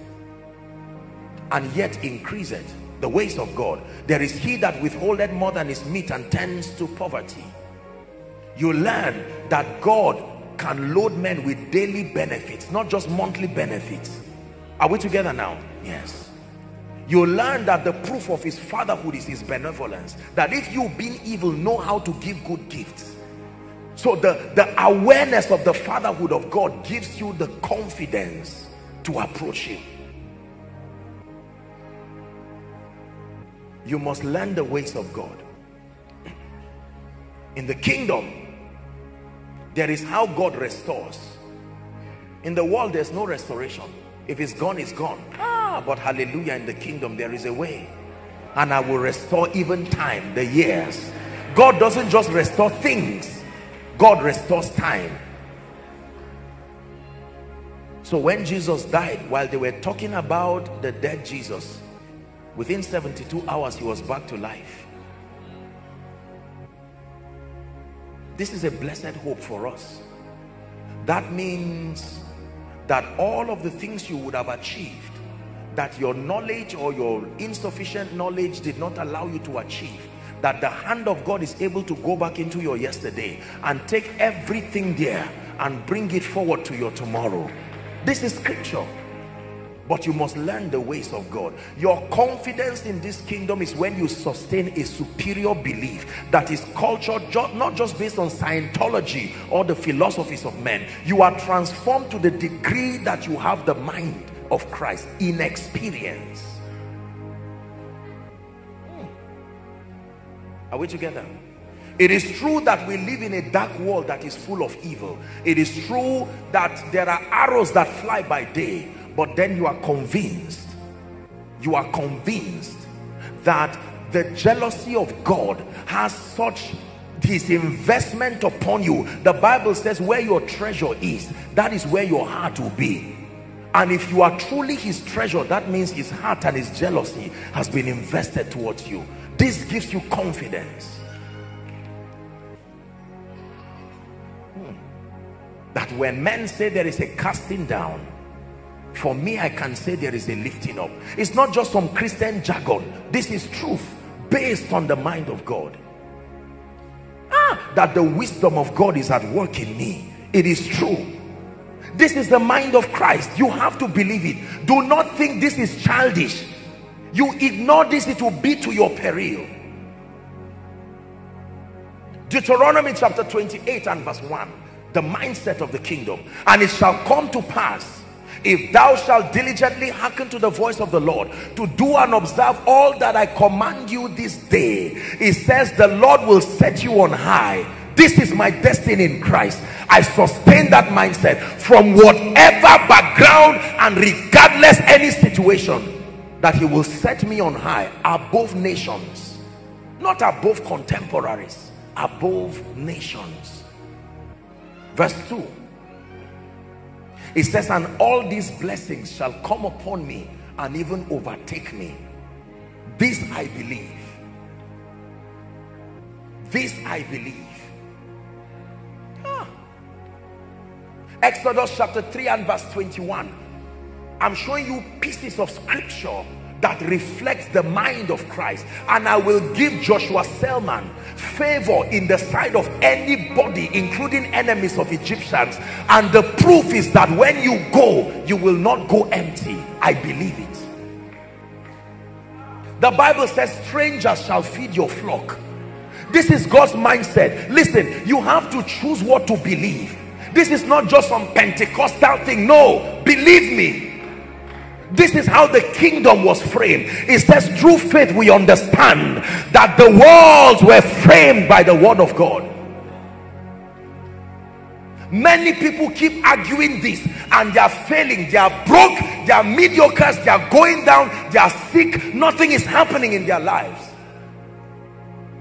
and yet increaseth the ways of God. There is he that withholdeth more than is meet and tends to poverty you learn that God can load men with daily benefits not just monthly benefits are we together now yes you learn that the proof of his fatherhood is his benevolence that if you being evil know how to give good gifts so the, the awareness of the fatherhood of God gives you the confidence to approach him. You must learn the ways of God. In the kingdom, there is how God restores. In the world, there's no restoration. If it's gone, it's gone. Ah, but hallelujah, in the kingdom, there is a way. And I will restore even time, the years. God doesn't just restore things God restores time. So when Jesus died, while they were talking about the dead Jesus, within 72 hours, he was back to life. This is a blessed hope for us. That means that all of the things you would have achieved, that your knowledge or your insufficient knowledge did not allow you to achieve, that the hand of God is able to go back into your yesterday and take everything there and bring it forward to your tomorrow this is scripture but you must learn the ways of God. Your confidence in this kingdom is when you sustain a superior belief that is culture not just based on Scientology or the philosophies of men. You are transformed to the degree that you have the mind of Christ in experience. Hmm. Are we together? It is true that we live in a dark world that is full of evil. It is true that there are arrows that fly by day, but then you are convinced, you are convinced that the jealousy of God has such his investment upon you. The Bible says where your treasure is, that is where your heart will be. And if you are truly his treasure, that means his heart and his jealousy has been invested towards you. This gives you confidence. Hmm. That when men say there is a casting down, for me I can say there is a lifting up. It's not just some Christian jargon. This is truth based on the mind of God. Ah, that the wisdom of God is at work in me. It is true. This is the mind of Christ. You have to believe it. Do not think this is childish you ignore this it will be to your peril Deuteronomy chapter 28 and verse 1 the mindset of the kingdom and it shall come to pass if thou shalt diligently hearken to the voice of the Lord to do and observe all that I command you this day it says the Lord will set you on high. This is my destiny in Christ. I sustain that mindset from whatever background and regardless any situation that he will set me on high above nations. Not above contemporaries above nations. Verse 2 it says and all these blessings shall come upon me and even overtake me. This I believe. This I believe. Ah. Exodus chapter 3 and verse 21 I'm showing you pieces of scripture that reflects the mind of Christ. And I will give Joshua Selman favor in the sight of anybody including enemies of Egyptians. And the proof is that when you go you will not go empty. I believe it. The Bible says strangers shall feed your flock. This is God's mindset. Listen you have to choose what to believe. This is not just some Pentecostal thing. No believe me this is how the kingdom was framed. It says through faith we understand that the worlds were framed by the word of god. Many people keep arguing this and they are failing. They are broke they are mediocres they are going down they are sick. Nothing is happening in their lives.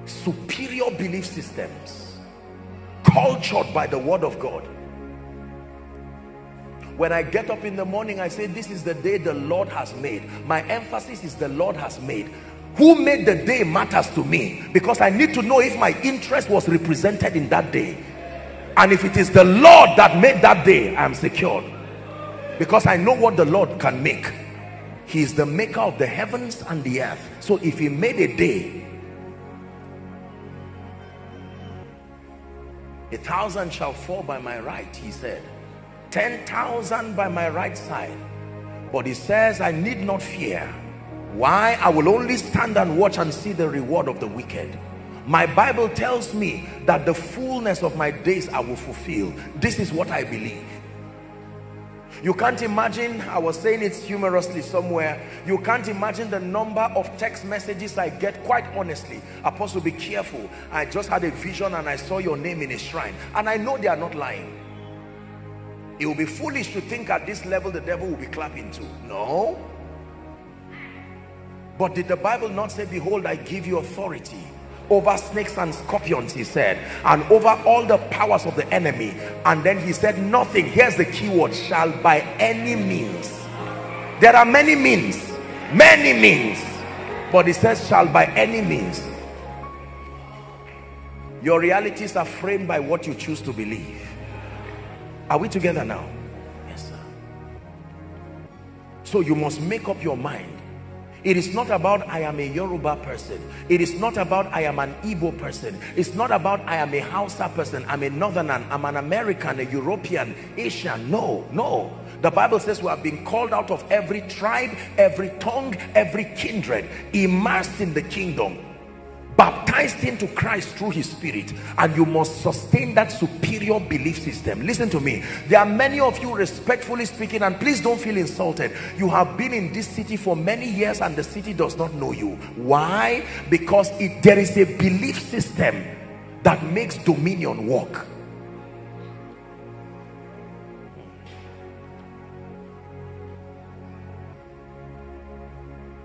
Superior belief systems cultured by the word of god when I get up in the morning, I say, this is the day the Lord has made. My emphasis is the Lord has made. Who made the day matters to me because I need to know if my interest was represented in that day. And if it is the Lord that made that day, I am secured. Because I know what the Lord can make. He is the maker of the heavens and the earth. So if he made a day, a thousand shall fall by my right, he said 10,000 by my right side. But he says, I need not fear. Why? I will only stand and watch and see the reward of the wicked. My Bible tells me that the fullness of my days I will fulfill. This is what I believe. You can't imagine, I was saying it humorously somewhere, you can't imagine the number of text messages I get, quite honestly. Apostle, be careful. I just had a vision and I saw your name in a shrine. And I know they are not lying. It will be foolish to think at this level the devil will be clapping to. No. But did the Bible not say, behold, I give you authority over snakes and scorpions, he said, and over all the powers of the enemy. And then he said, nothing, here's the key word, shall by any means. There are many means, many means. But he says, shall by any means. Your realities are framed by what you choose to believe. Are we together now? Yes, sir. So you must make up your mind. It is not about I am a Yoruba person. It is not about I am an Igbo person. It's not about I am a Hausa person. I'm a Northerner. I'm an American, a European, Asian. No, no. The Bible says we have been called out of every tribe, every tongue, every kindred, immersed in the kingdom baptized into Christ through his spirit and you must sustain that superior belief system. Listen to me. There are many of you respectfully speaking and please don't feel insulted. You have been in this city for many years and the city does not know you. Why? Because it, there is a belief system that makes dominion work.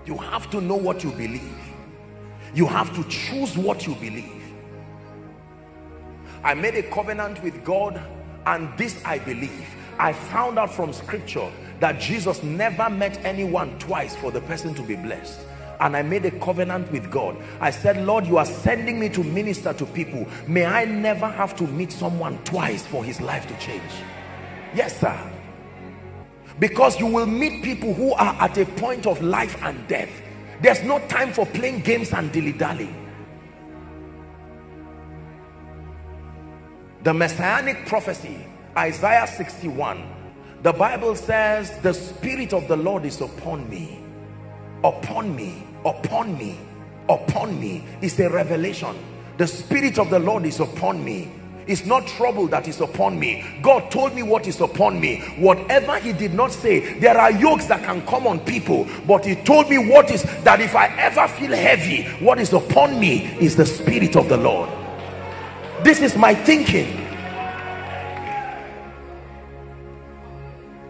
You have to know what you believe you have to choose what you believe I made a covenant with God and this I believe I found out from scripture that Jesus never met anyone twice for the person to be blessed and I made a covenant with God. I said, Lord, you are sending me to minister to people. May I never have to meet someone twice for his life to change. Yes, sir. Because you will meet people who are at a point of life and death. There's no time for playing games and dilly-dally. The messianic prophecy, Isaiah 61, the Bible says, the Spirit of the Lord is upon me, upon me, upon me, upon me. It's a revelation. The Spirit of the Lord is upon me it's not trouble that is upon me. God told me what is upon me. Whatever he did not say, there are yokes that can come on people. But he told me what is, that if I ever feel heavy, what is upon me is the Spirit of the Lord. This is my thinking.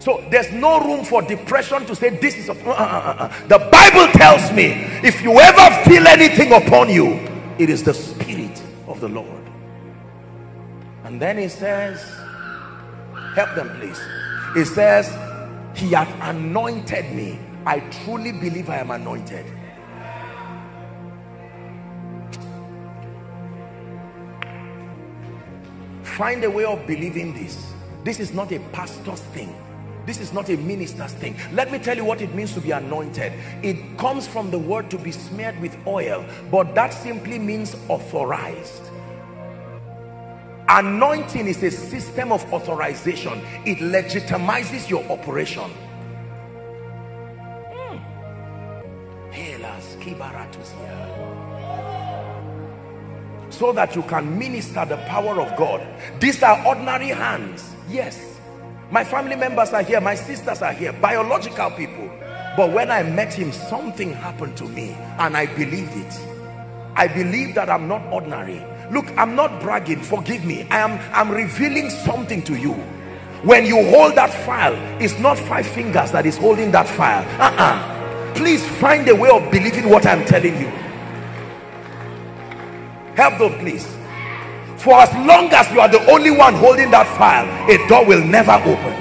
So there's no room for depression to say this is, a, uh, uh, uh, uh. the Bible tells me, if you ever feel anything upon you, it is the Spirit of the Lord. And then he says, help them please. He says, he hath anointed me. I truly believe I am anointed. Find a way of believing this. This is not a pastor's thing. This is not a minister's thing. Let me tell you what it means to be anointed. It comes from the word to be smeared with oil, but that simply means authorized. Anointing is a system of authorization. It legitimizes your operation. Hmm. So that you can minister the power of God. These are ordinary hands. Yes my family members are here. My sisters are here. Biological people. But when I met him, something happened to me and I believed it. I believe that I'm not ordinary. Look, I'm not bragging. Forgive me. I am I'm revealing something to you. When you hold that file, it's not five fingers that is holding that file. Uh-uh. Please find a way of believing what I'm telling you. Help them, please for as long as you are the only one holding that file a door will never open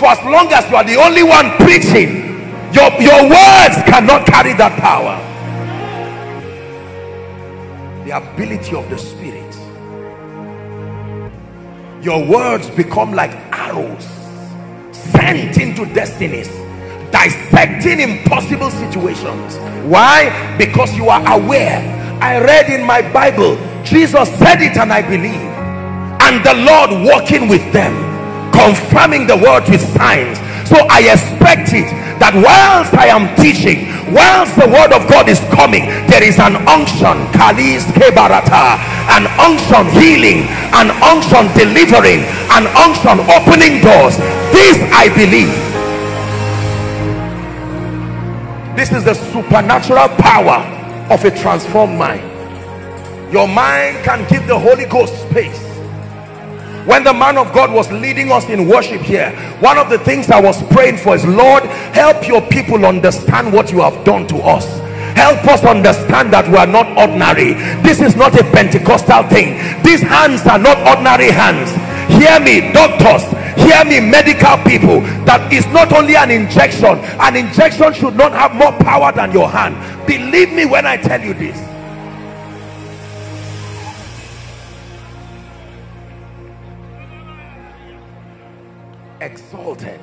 for as long as you are the only one preaching your your words cannot carry that power the ability of the spirit. Your words become like arrows sent into destinies dissecting impossible situations. Why? Because you are aware. I read in my bible Jesus said it and I believe. And the Lord walking with them confirming the word with signs so I expect it that whilst I am teaching whilst the word of God is coming there is an unction kalis kebarata an unction healing an unction delivering an unction opening doors. This I believe. This is the supernatural power of a transformed mind. Your mind can give the Holy Ghost space when the man of God was leading us in worship here one of the things I was praying for is Lord help your people understand what you have done to us. Help us understand that we are not ordinary. This is not a Pentecostal thing. These hands are not ordinary hands. Hear me doctors. Hear me medical people. That is not only an injection. An injection should not have more power than your hand. Believe me when I tell you this exalted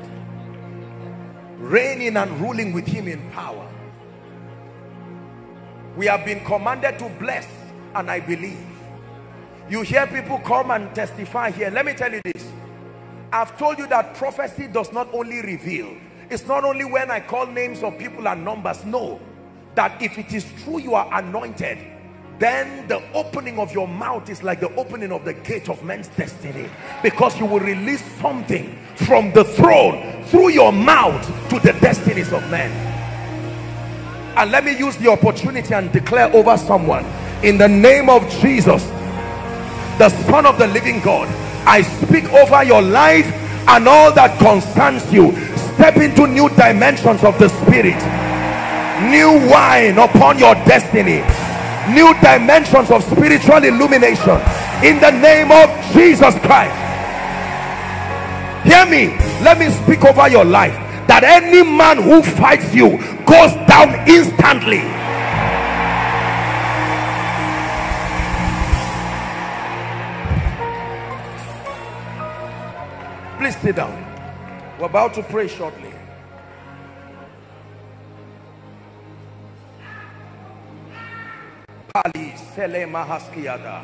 reigning and ruling with him in power. We have been commanded to bless and I believe. You hear people come and testify here. Let me tell you this. I've told you that prophecy does not only reveal. It's not only when I call names of people and numbers. No. That if it is true you are anointed then the opening of your mouth is like the opening of the gate of men's destiny. Because you will release something from the throne through your mouth to the destinies of men. And let me use the opportunity and declare over someone in the name of Jesus the son of the living God I speak over your life and all that concerns you. Step into new dimensions of the spirit. New wine upon your destiny new dimensions of spiritual illumination in the name of Jesus Christ. Hear me. Let me speak over your life. That any man who fights you goes down instantly. Please sit down. We're about to pray shortly Pali Sele Mahaskiada.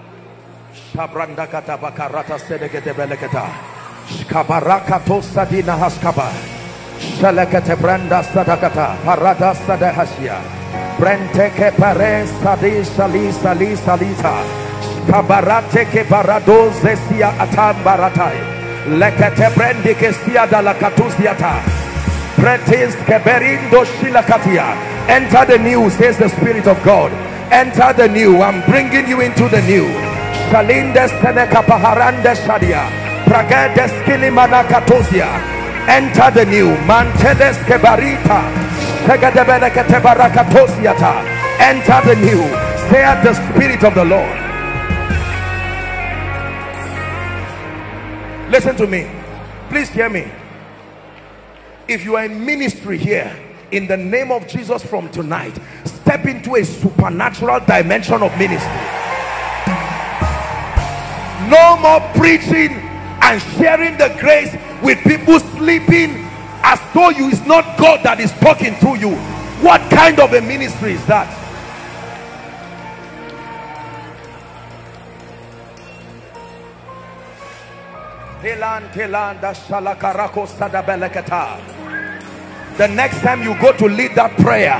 Shabranda kata bakarata sedekete beleketa. Shkabaraka tosa dina haskaba. Shalekete branda sadakata. Parada sadahashia. Brente ke pare sadi sali sali salita. Kabarate ke barado zesia atam baratai. Lekete brendi ke sia dalakatusiata. Pretis ke berindo shilakatia. Enter the new, says the Spirit of God enter the new. I'm bringing you into the new. Enter the new. Mantedes kebarita enter the new. Say at the spirit of the lord. Listen to me. Please hear me. If you are in ministry here in the name of Jesus from tonight step into a supernatural dimension of ministry. No more preaching and sharing the grace with people sleeping as though you is not God that is talking through you. What kind of a ministry is that the next time you go to lead that prayer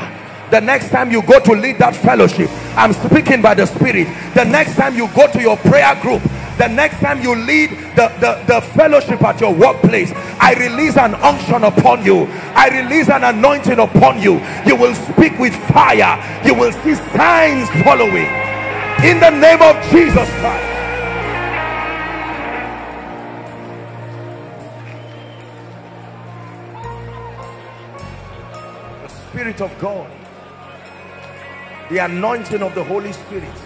the next time you go to lead that fellowship i'm speaking by the spirit. The next time you go to your prayer group the next time you lead the, the, the fellowship at your workplace i release an unction upon you. I release an anointing upon you. You will speak with fire. You will see signs following. In the name of jesus christ spirit of god the anointing of the holy spirit.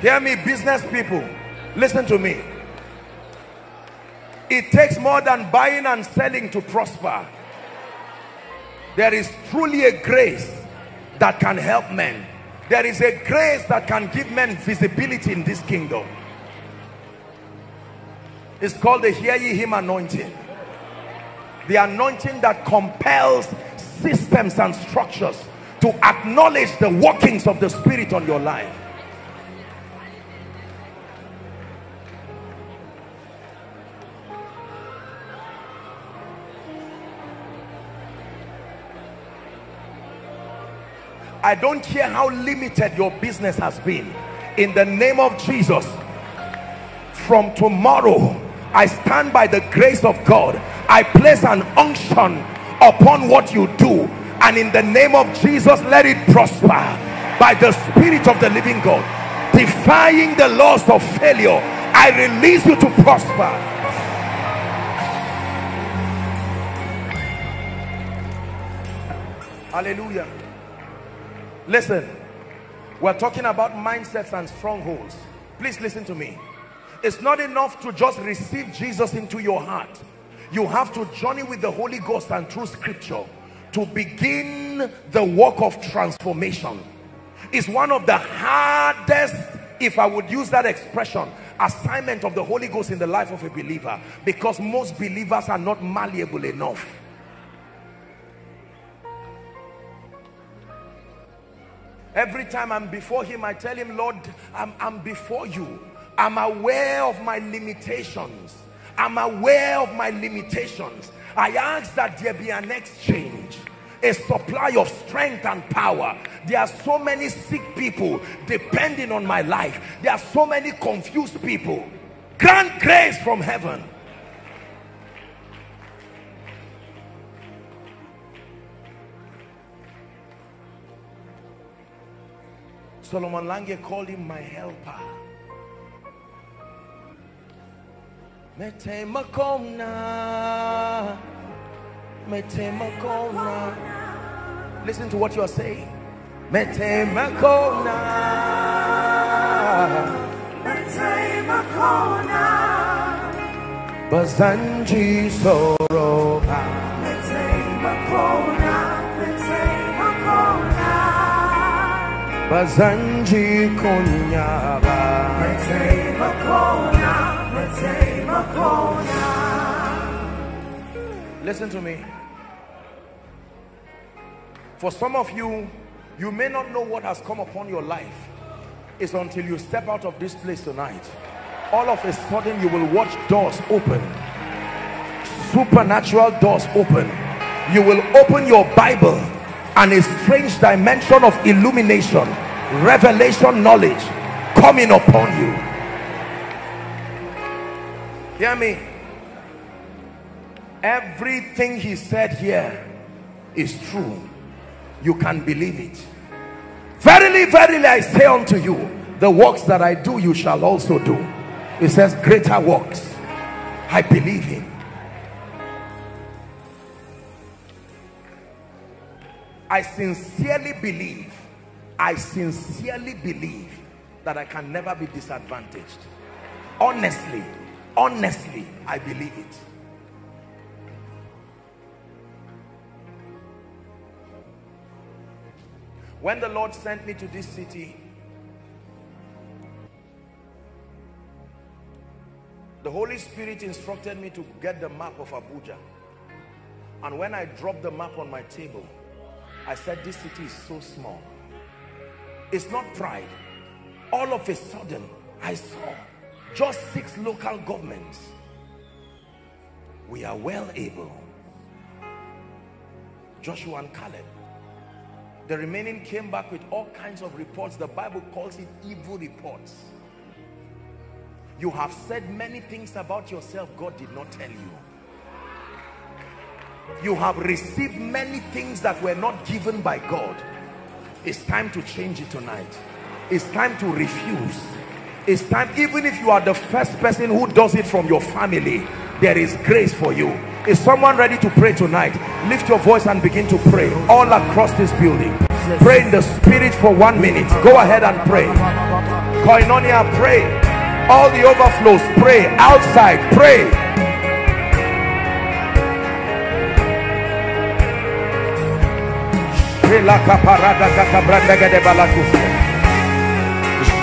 Hear me business people. Listen to me. It takes more than buying and selling to prosper. There is truly a grace that can help men. There is a grace that can give men visibility in this kingdom. It's called the hear ye him anointing the anointing that compels systems and structures to acknowledge the workings of the spirit on your life. I don't care how limited your business has been. In the name of Jesus from tomorrow I stand by the grace of God I place an unction upon what you do and in the name of Jesus let it prosper by the spirit of the living God. Defying the laws of failure I release you to prosper. Hallelujah. Listen we're talking about mindsets and strongholds. Please listen to me. It's not enough to just receive Jesus into your heart you have to journey with the Holy Ghost and through scripture to begin the work of transformation. Is one of the hardest if I would use that expression assignment of the Holy Ghost in the life of a believer because most believers are not malleable enough. Every time I'm before him I tell him Lord I'm, I'm before you. I'm aware of my limitations I'm aware of my limitations. I ask that there be an exchange a supply of strength and power. There are so many sick people depending on my life. There are so many confused people. Grant grace from heaven. Solomon Lange called him my helper Metemakona. Metemakona. Listen to what you are saying. Metemakona. Metemakona. Bazanji Soropa Metemakona. Metemakona. Bazanji Kunyaba. Metemakona. Metemakona Listen to me. For some of you, you may not know what has come upon your life. It's until you step out of this place tonight. All of a sudden, you will watch doors open. Supernatural doors open. You will open your Bible and a strange dimension of illumination, revelation knowledge coming upon you. Hear me? Everything he said here is true. You can believe it. Verily, verily, I say unto you, the works that I do, you shall also do. It says, greater works. I believe him. I sincerely believe, I sincerely believe that I can never be disadvantaged. Honestly, Honestly, I believe it. When the Lord sent me to this city, the Holy Spirit instructed me to get the map of Abuja. And when I dropped the map on my table, I said, this city is so small. It's not pride. All of a sudden, I saw just six local governments. We are well able. Joshua and Caleb. The remaining came back with all kinds of reports. The Bible calls it evil reports. You have said many things about yourself God did not tell you. You have received many things that were not given by God. It's time to change it tonight. It's time to refuse. It's time, even if you are the first person who does it from your family, there is grace for you. Is someone ready to pray tonight? Lift your voice and begin to pray all across this building. Pray in the spirit for one minute. Go ahead and pray. Koinonia, pray. All the overflows, pray. Outside, pray.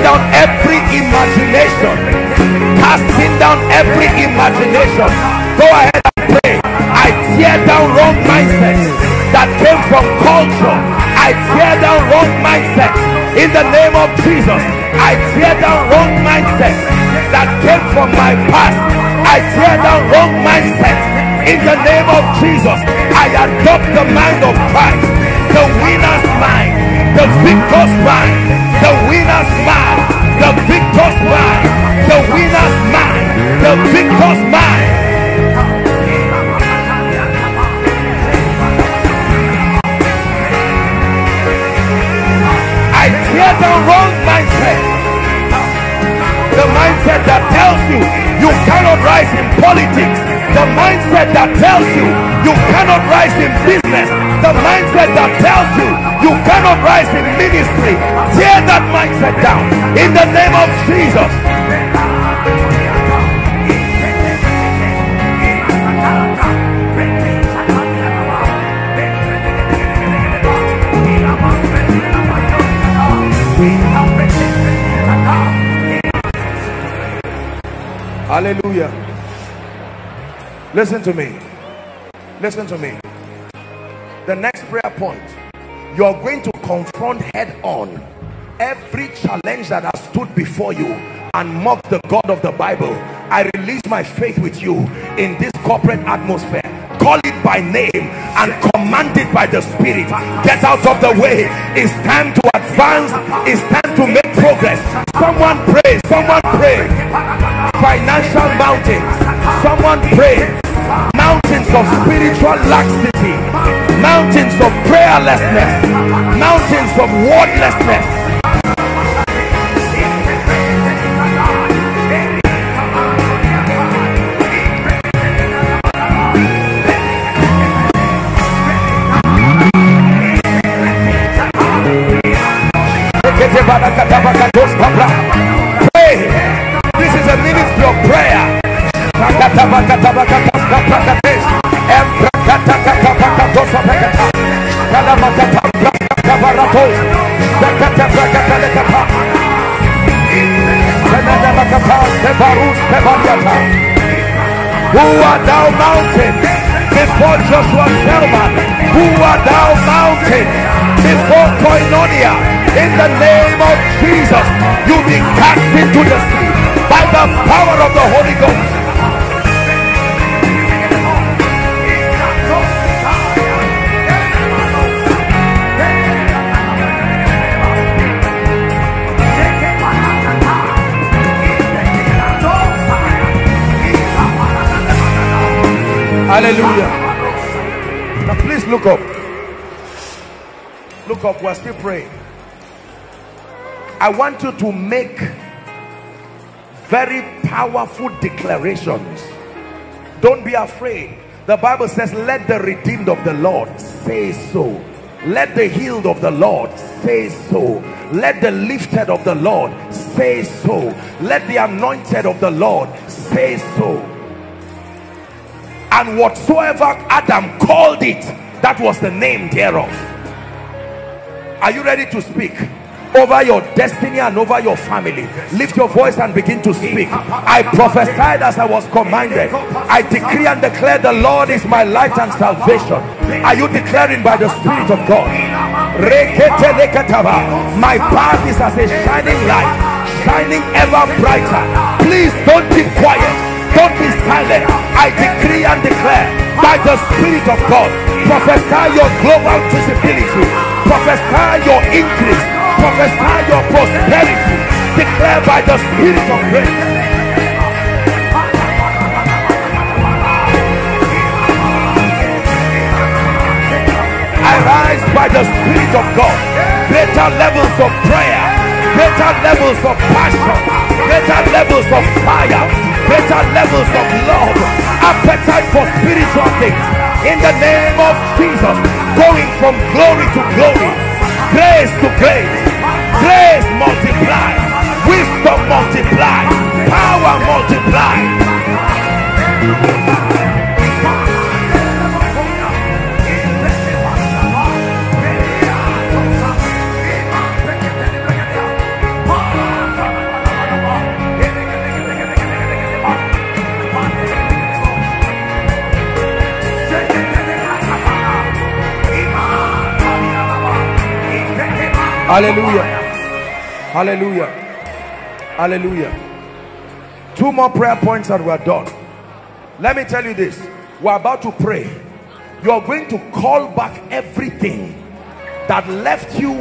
casting down every imagination. Casting down every imagination. Go ahead and pray. I tear down wrong mindsets that came from culture. I tear down wrong mindsets in the name of jesus. I tear down wrong mindsets that came from my past. I tear down wrong mindsets in the name of jesus. I adopt the mind of christ the winner's mind the victor's mind the winner's mind the victor's mind the winner's mind the victor's mind I tear down wrong mindset. The mindset that tells you you cannot rise in politics. The mindset that tells you you cannot rise in business the mindset that tells you you cannot rise in ministry. Tear that mindset down. In the name of jesus. Hallelujah. Listen to me. Listen to me the next prayer point. You're going to confront head on every challenge that has stood before you and mock the God of the Bible. I release my faith with you in this corporate atmosphere. Call it by name and command it by the spirit. Get out of the way. It's time to advance. It's time to make progress. Someone pray. Someone pray. Financial mountains. Someone pray mountains of spiritual laxity. Mountains of prayerlessness. Mountains of wordlessness. Pray. Who art thou mountain before Joshua Selman? Who art thou mountain before Koinonia? In the name of Jesus, you be cast into the sea by the power of the Holy Ghost. Hallelujah. Now please look up. Look up. We're still praying. I want you to make very powerful declarations. Don't be afraid. The Bible says, let the redeemed of the Lord say so. Let the healed of the Lord say so. Let the lifted of the Lord say so. Let the anointed of the Lord say so. And whatsoever Adam called it, that was the name thereof. Are you ready to speak? over your destiny and over your family. Lift your voice and begin to speak. I prophesied as i was commanded. I decree and declare the lord is my light and salvation. Are you declaring by the spirit of god? My path is as a shining light shining ever brighter. Please don't keep quiet don't be silent. I decree and declare by the spirit of god prophesy your global visibility prophesy your increase prophesy your prosperity. Declare by the spirit of grace. I rise by the spirit of God. Greater levels of prayer greater levels of passion greater levels of fire greater levels of love appetite for spiritual things. In the name of Jesus going from glory to glory grace to grace grace multiply wisdom multiply power multiply Hallelujah. Hallelujah. Hallelujah. Two more prayer points and we're done. Let me tell you this. We're about to pray. You're going to call back everything that left you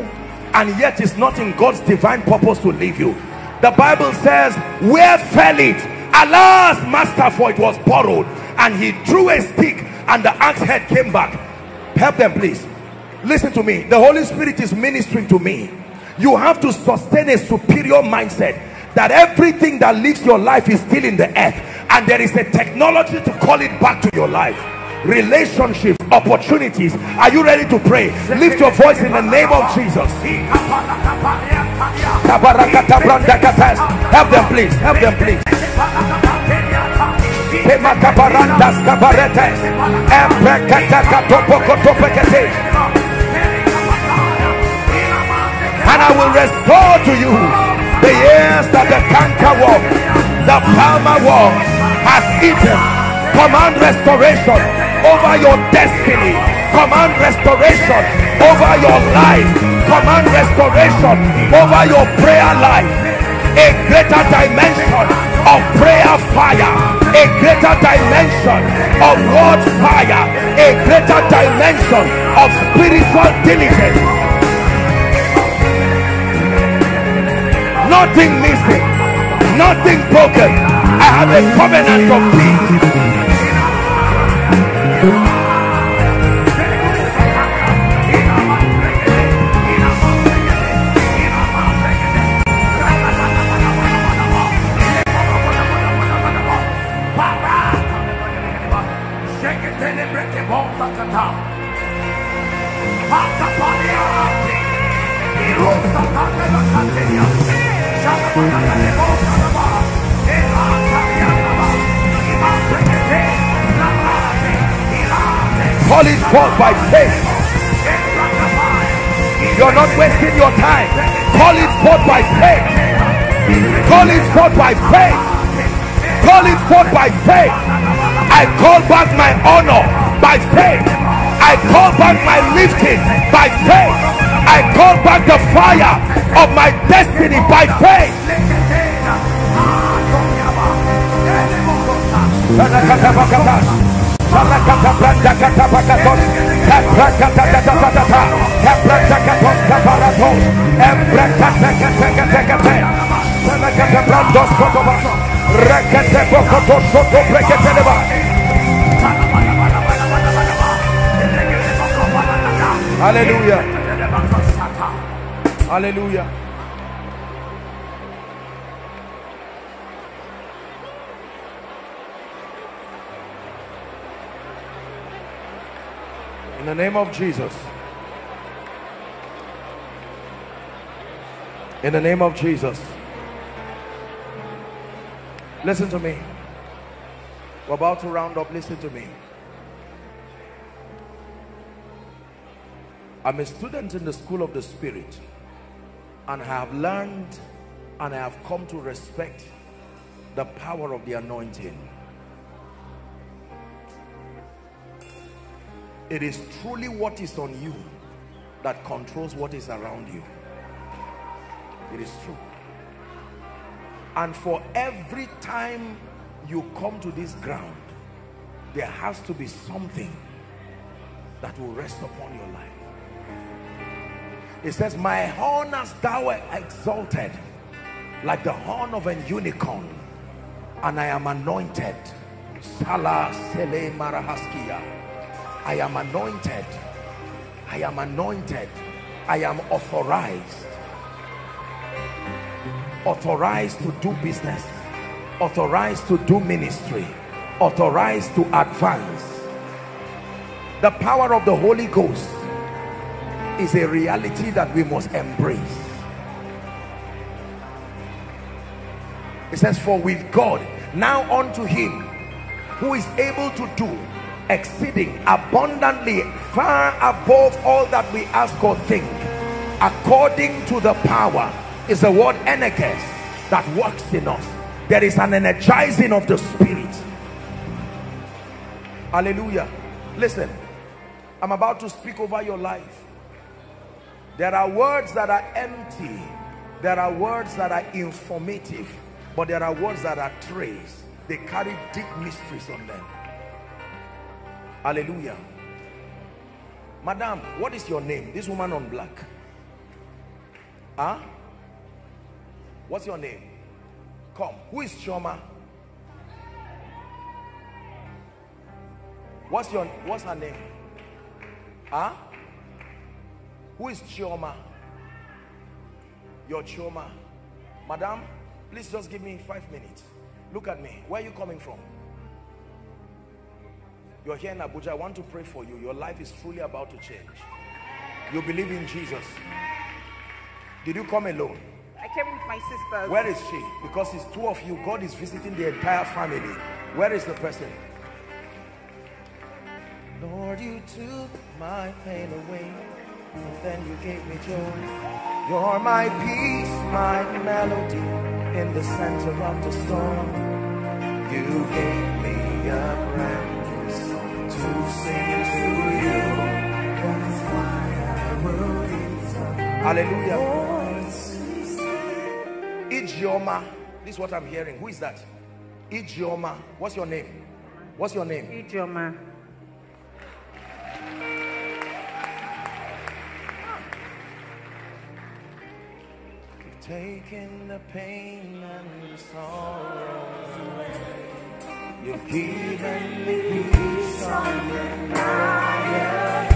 and yet is not in God's divine purpose to leave you. The Bible says, where fell it? Alas, master, for it was borrowed. And he drew a stick and the axe head came back. Help them, please. Listen to me. The Holy Spirit is ministering to me. You have to sustain a superior mindset that everything that lives your life is still in the earth and there is a technology to call it back to your life. Relationships opportunities. Are you ready to pray? Lift your voice in the name of jesus. Help them please. Help them please and I will restore to you the years that the canker worm, the palmer worm has eaten. Command restoration over your destiny. Command restoration over your life. Command restoration over your prayer life. A greater dimension of prayer fire. A greater dimension of word fire. A greater dimension of spiritual diligence nothing missing. Nothing broken. I have a covenant of peace Call it forth by faith. You're not wasting your time. Call it forth by faith. Call it forth by faith. Call it forth by faith. I call back my honor by faith. I call back my lifting by faith. I call back the fire of my destiny by faith. Rekete. Hallelujah. Hallelujah. In the name of Jesus. In the name of Jesus. Listen to me. We're about to round up. Listen to me. I'm a student in the school of the spirit and I have learned and I have come to respect the power of the anointing. It is truly what is on you that controls what is around you. It is true. And for every time you come to this ground, there has to be something that will rest upon your life. It says, my horn has thou exalted like the horn of an unicorn and I am anointed. Salah Sele Marahaskia. I am anointed. I am anointed. I am authorized. Authorized to do business. Authorized to do ministry. Authorized to advance. The power of the Holy Ghost is a reality that we must embrace. It says, for with God, now unto him who is able to do exceeding abundantly far above all that we ask or think according to the power is the word energes that works in us. There is an energizing of the spirit. Hallelujah. Listen i'm about to speak over your life there are words that are empty there are words that are informative but there are words that are trace they carry deep mysteries on them Hallelujah. Madam, what is your name? This woman on black. Huh? What's your name? Come. Who is Chioma? What's your what's her name? Huh? Who is Chioma? Your Chioma. Madam, please just give me five minutes. Look at me. Where are you coming from? You're here in Abuja. I want to pray for you. Your life is truly about to change. You believe in Jesus. Did you come alone? I came with my sisters. Where is she? Because it's two of you. God is visiting the entire family. Where is the person? Lord, you took my pain away. And then you gave me joy. You're my peace, my melody in the center of the storm. You gave me a brand Hallelujah. Ijeoma. This is what I'm hearing. Who is that? Ijeoma. What's your name? What's your name? Ijeoma. Taken the pain and the sorrow You've given me peace on the night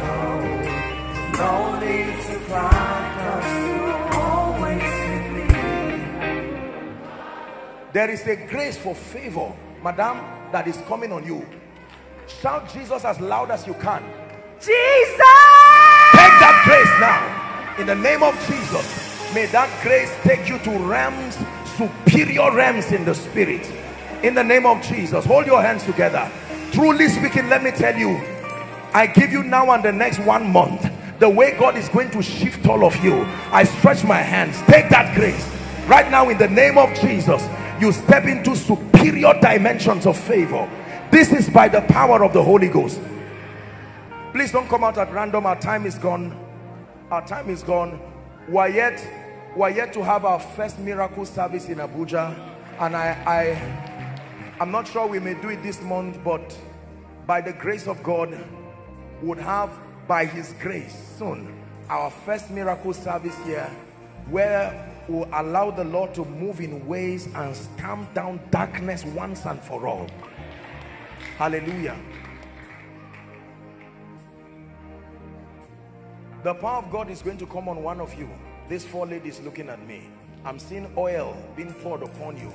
No need to cry, cause you're always with me. There is a grace for favor, madam, that is coming on you. Shout Jesus as loud as you can. Jesus! Take that grace now. In the name of Jesus, may that grace take you to realms, superior realms in the spirit. In the name of Jesus hold your hands together. Truly speaking let me tell you I give you now and the next one month the way God is going to shift all of you I stretch my hands. Take that grace. Right now in the name of Jesus you step into superior dimensions of favor. This is by the power of the Holy Ghost. Please don't come out at random. Our time is gone. Our time is gone. We're yet we're yet to have our first miracle service in Abuja and I, I I'm not sure we may do it this month, but by the grace of God, would have by his grace soon our first miracle service here where we'll allow the Lord to move in ways and stamp down darkness once and for all. Hallelujah. The power of God is going to come on one of you. These four ladies looking at me. I'm seeing oil being poured upon you.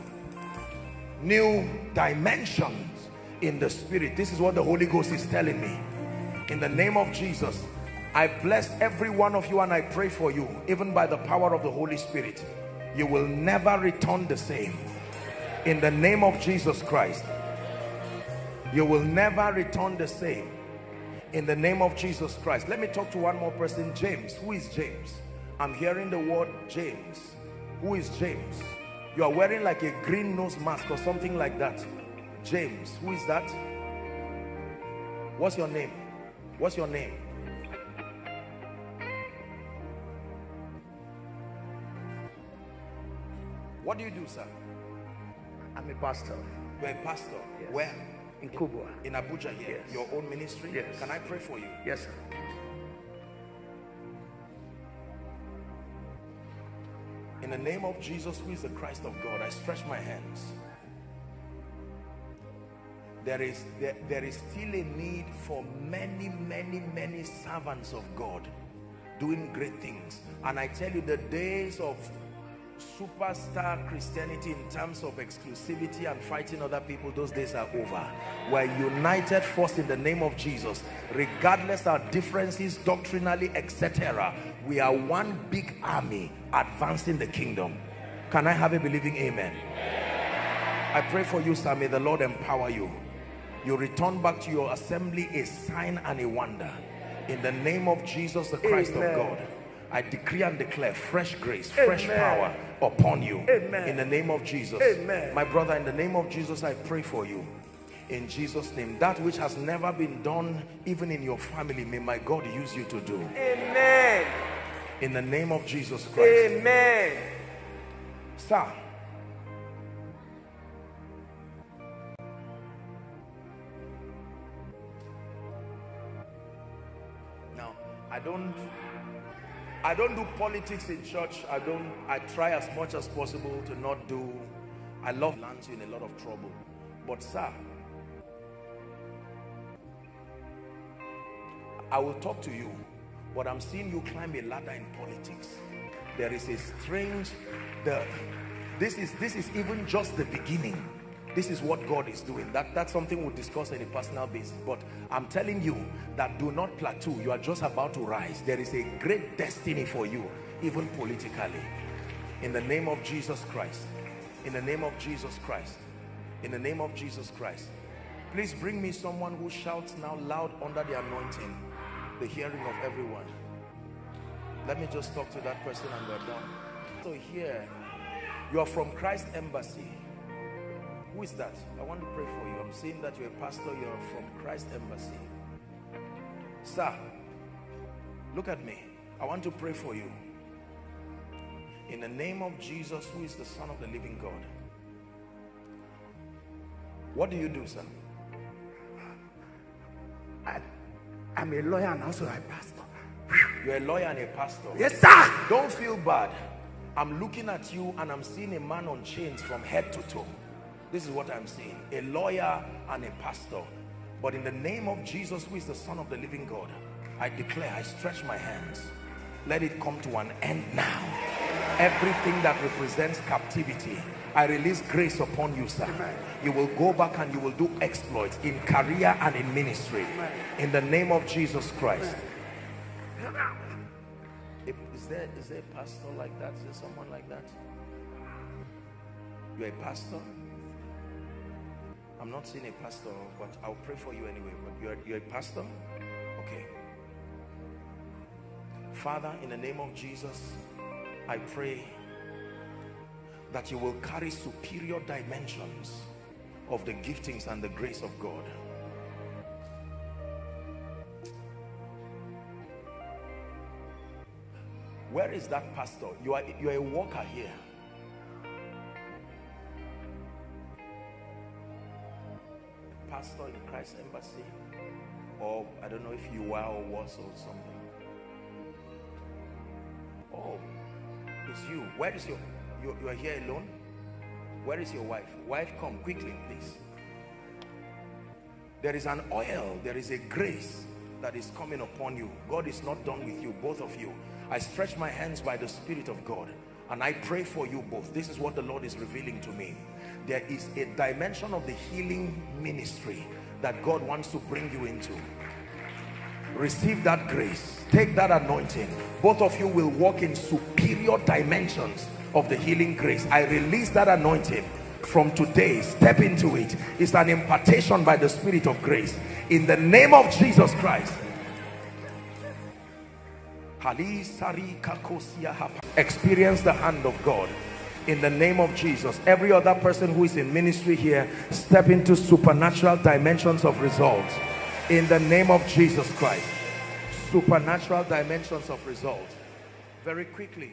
New dimensions in the spirit. This is what the Holy Ghost is telling me. In the name of Jesus, I bless every one of you and I pray for you, even by the power of the Holy Spirit. You will never return the same. In the name of Jesus Christ, you will never return the same. In the name of Jesus Christ. Let me talk to one more person. James. Who is James? I'm hearing the word James. Who is James? You are wearing like a green nose mask or something like that. James. Who is that? What's your name? What's your name? What do you do, sir? I'm a pastor. You're a pastor. Yes. Where? In Kubwa. In Abuja here. Yes. Your own ministry? Yes. Can I pray for you? Yes, sir. In the name of Jesus, who is the Christ of God, I stretch my hands. There is, there, there is still a need for many, many, many servants of God doing great things. And I tell you, the days of superstar Christianity in terms of exclusivity and fighting other people, those days are over. We're united first in the name of Jesus. Regardless our differences doctrinally, etc. We are one big army advancing the kingdom. Can I have a believing amen? I pray for you, sir. May the Lord empower you. You return back to your assembly a sign and a wonder. In the name of Jesus, the Christ Amen. of God. I decree and declare fresh grace, fresh Amen. power upon you. Amen. In the name of Jesus. Amen. My brother, in the name of Jesus, I pray for you. In Jesus' name. That which has never been done, even in your family, may my God use you to do. Amen. In the name of Jesus Christ. Amen. Sir. Now, I don't I don't do politics in church. I don't I try as much as possible to not do I love lands you in a lot of trouble. But sir, I will talk to you, but I'm seeing you climb a ladder in politics. There is a strange, the, this is this is even just the beginning. This is what God is doing. That that's something we'll discuss on a personal basis. But I'm telling you that do not plateau. You are just about to rise. There is a great destiny for you, even politically. In the name of Jesus Christ. In the name of Jesus Christ. In the name of Jesus Christ. Please bring me someone who shouts now loud under the anointing, the hearing of everyone. Let me just talk to that person and we're done. So here, you are from Christ Embassy. Who is that? I want to pray for you. I'm seeing that you're a pastor, you're from Christ Embassy. Sir, look at me. I want to pray for you. In the name of Jesus, who is the Son of the living God. What do you do, sir? I'm a lawyer and also a pastor. You're a lawyer and a pastor. Yes, sir. Don't feel bad. I'm looking at you and I'm seeing a man on chains from head to toe. This is what I'm seeing. A lawyer and a pastor. But in the name of Jesus, who is the Son of the living God, I declare, I stretch my hands. Let it come to an end now. Everything that represents captivity, I release grace upon you, sir. You will go back and you will do exploits in career and in ministry. In the name of Jesus Christ. If- Is there, is there a pastor like that? Is there someone like that? You're a pastor? I'm not seeing a pastor, but I'll pray for you anyway. But you're, you're a pastor? Okay. Father, in the name of Jesus, I pray that you will carry superior dimensions of the giftings and the grace of God. Where is that pastor? You are you are a worker here. Pastor in Christ Embassy, or I don't know if you are or was or something. Oh, it's you. Where is your you, you are here alone? Where is your wife? Wife, come quickly, please. There is an oil, there is a grace that is coming upon you. God is not done with you, both of you. I stretch my hands by the Spirit of God and I pray for you both. This is what the Lord is revealing to me. There is a dimension of the healing ministry that God wants to bring you into. Receive that grace. Take that anointing. Both of you will walk in superior dimensions of the healing grace. I release that anointing from today. Step into it. It's an impartation by the Spirit of grace. In the name of Jesus Christ. Experience the hand of God in the name of Jesus. Every other person who is in ministry here, step into supernatural dimensions of results in the name of Jesus Christ. Supernatural dimensions of results. Very quickly,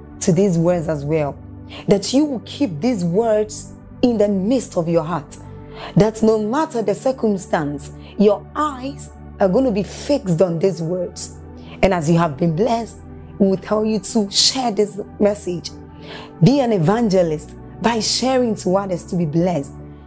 to these words as well. That you will keep these words in the midst of your heart. That no matter the circumstance, your eyes are going to be fixed on these words. And as you have been blessed, we will tell you to share this message. Be an evangelist by sharing to others to be blessed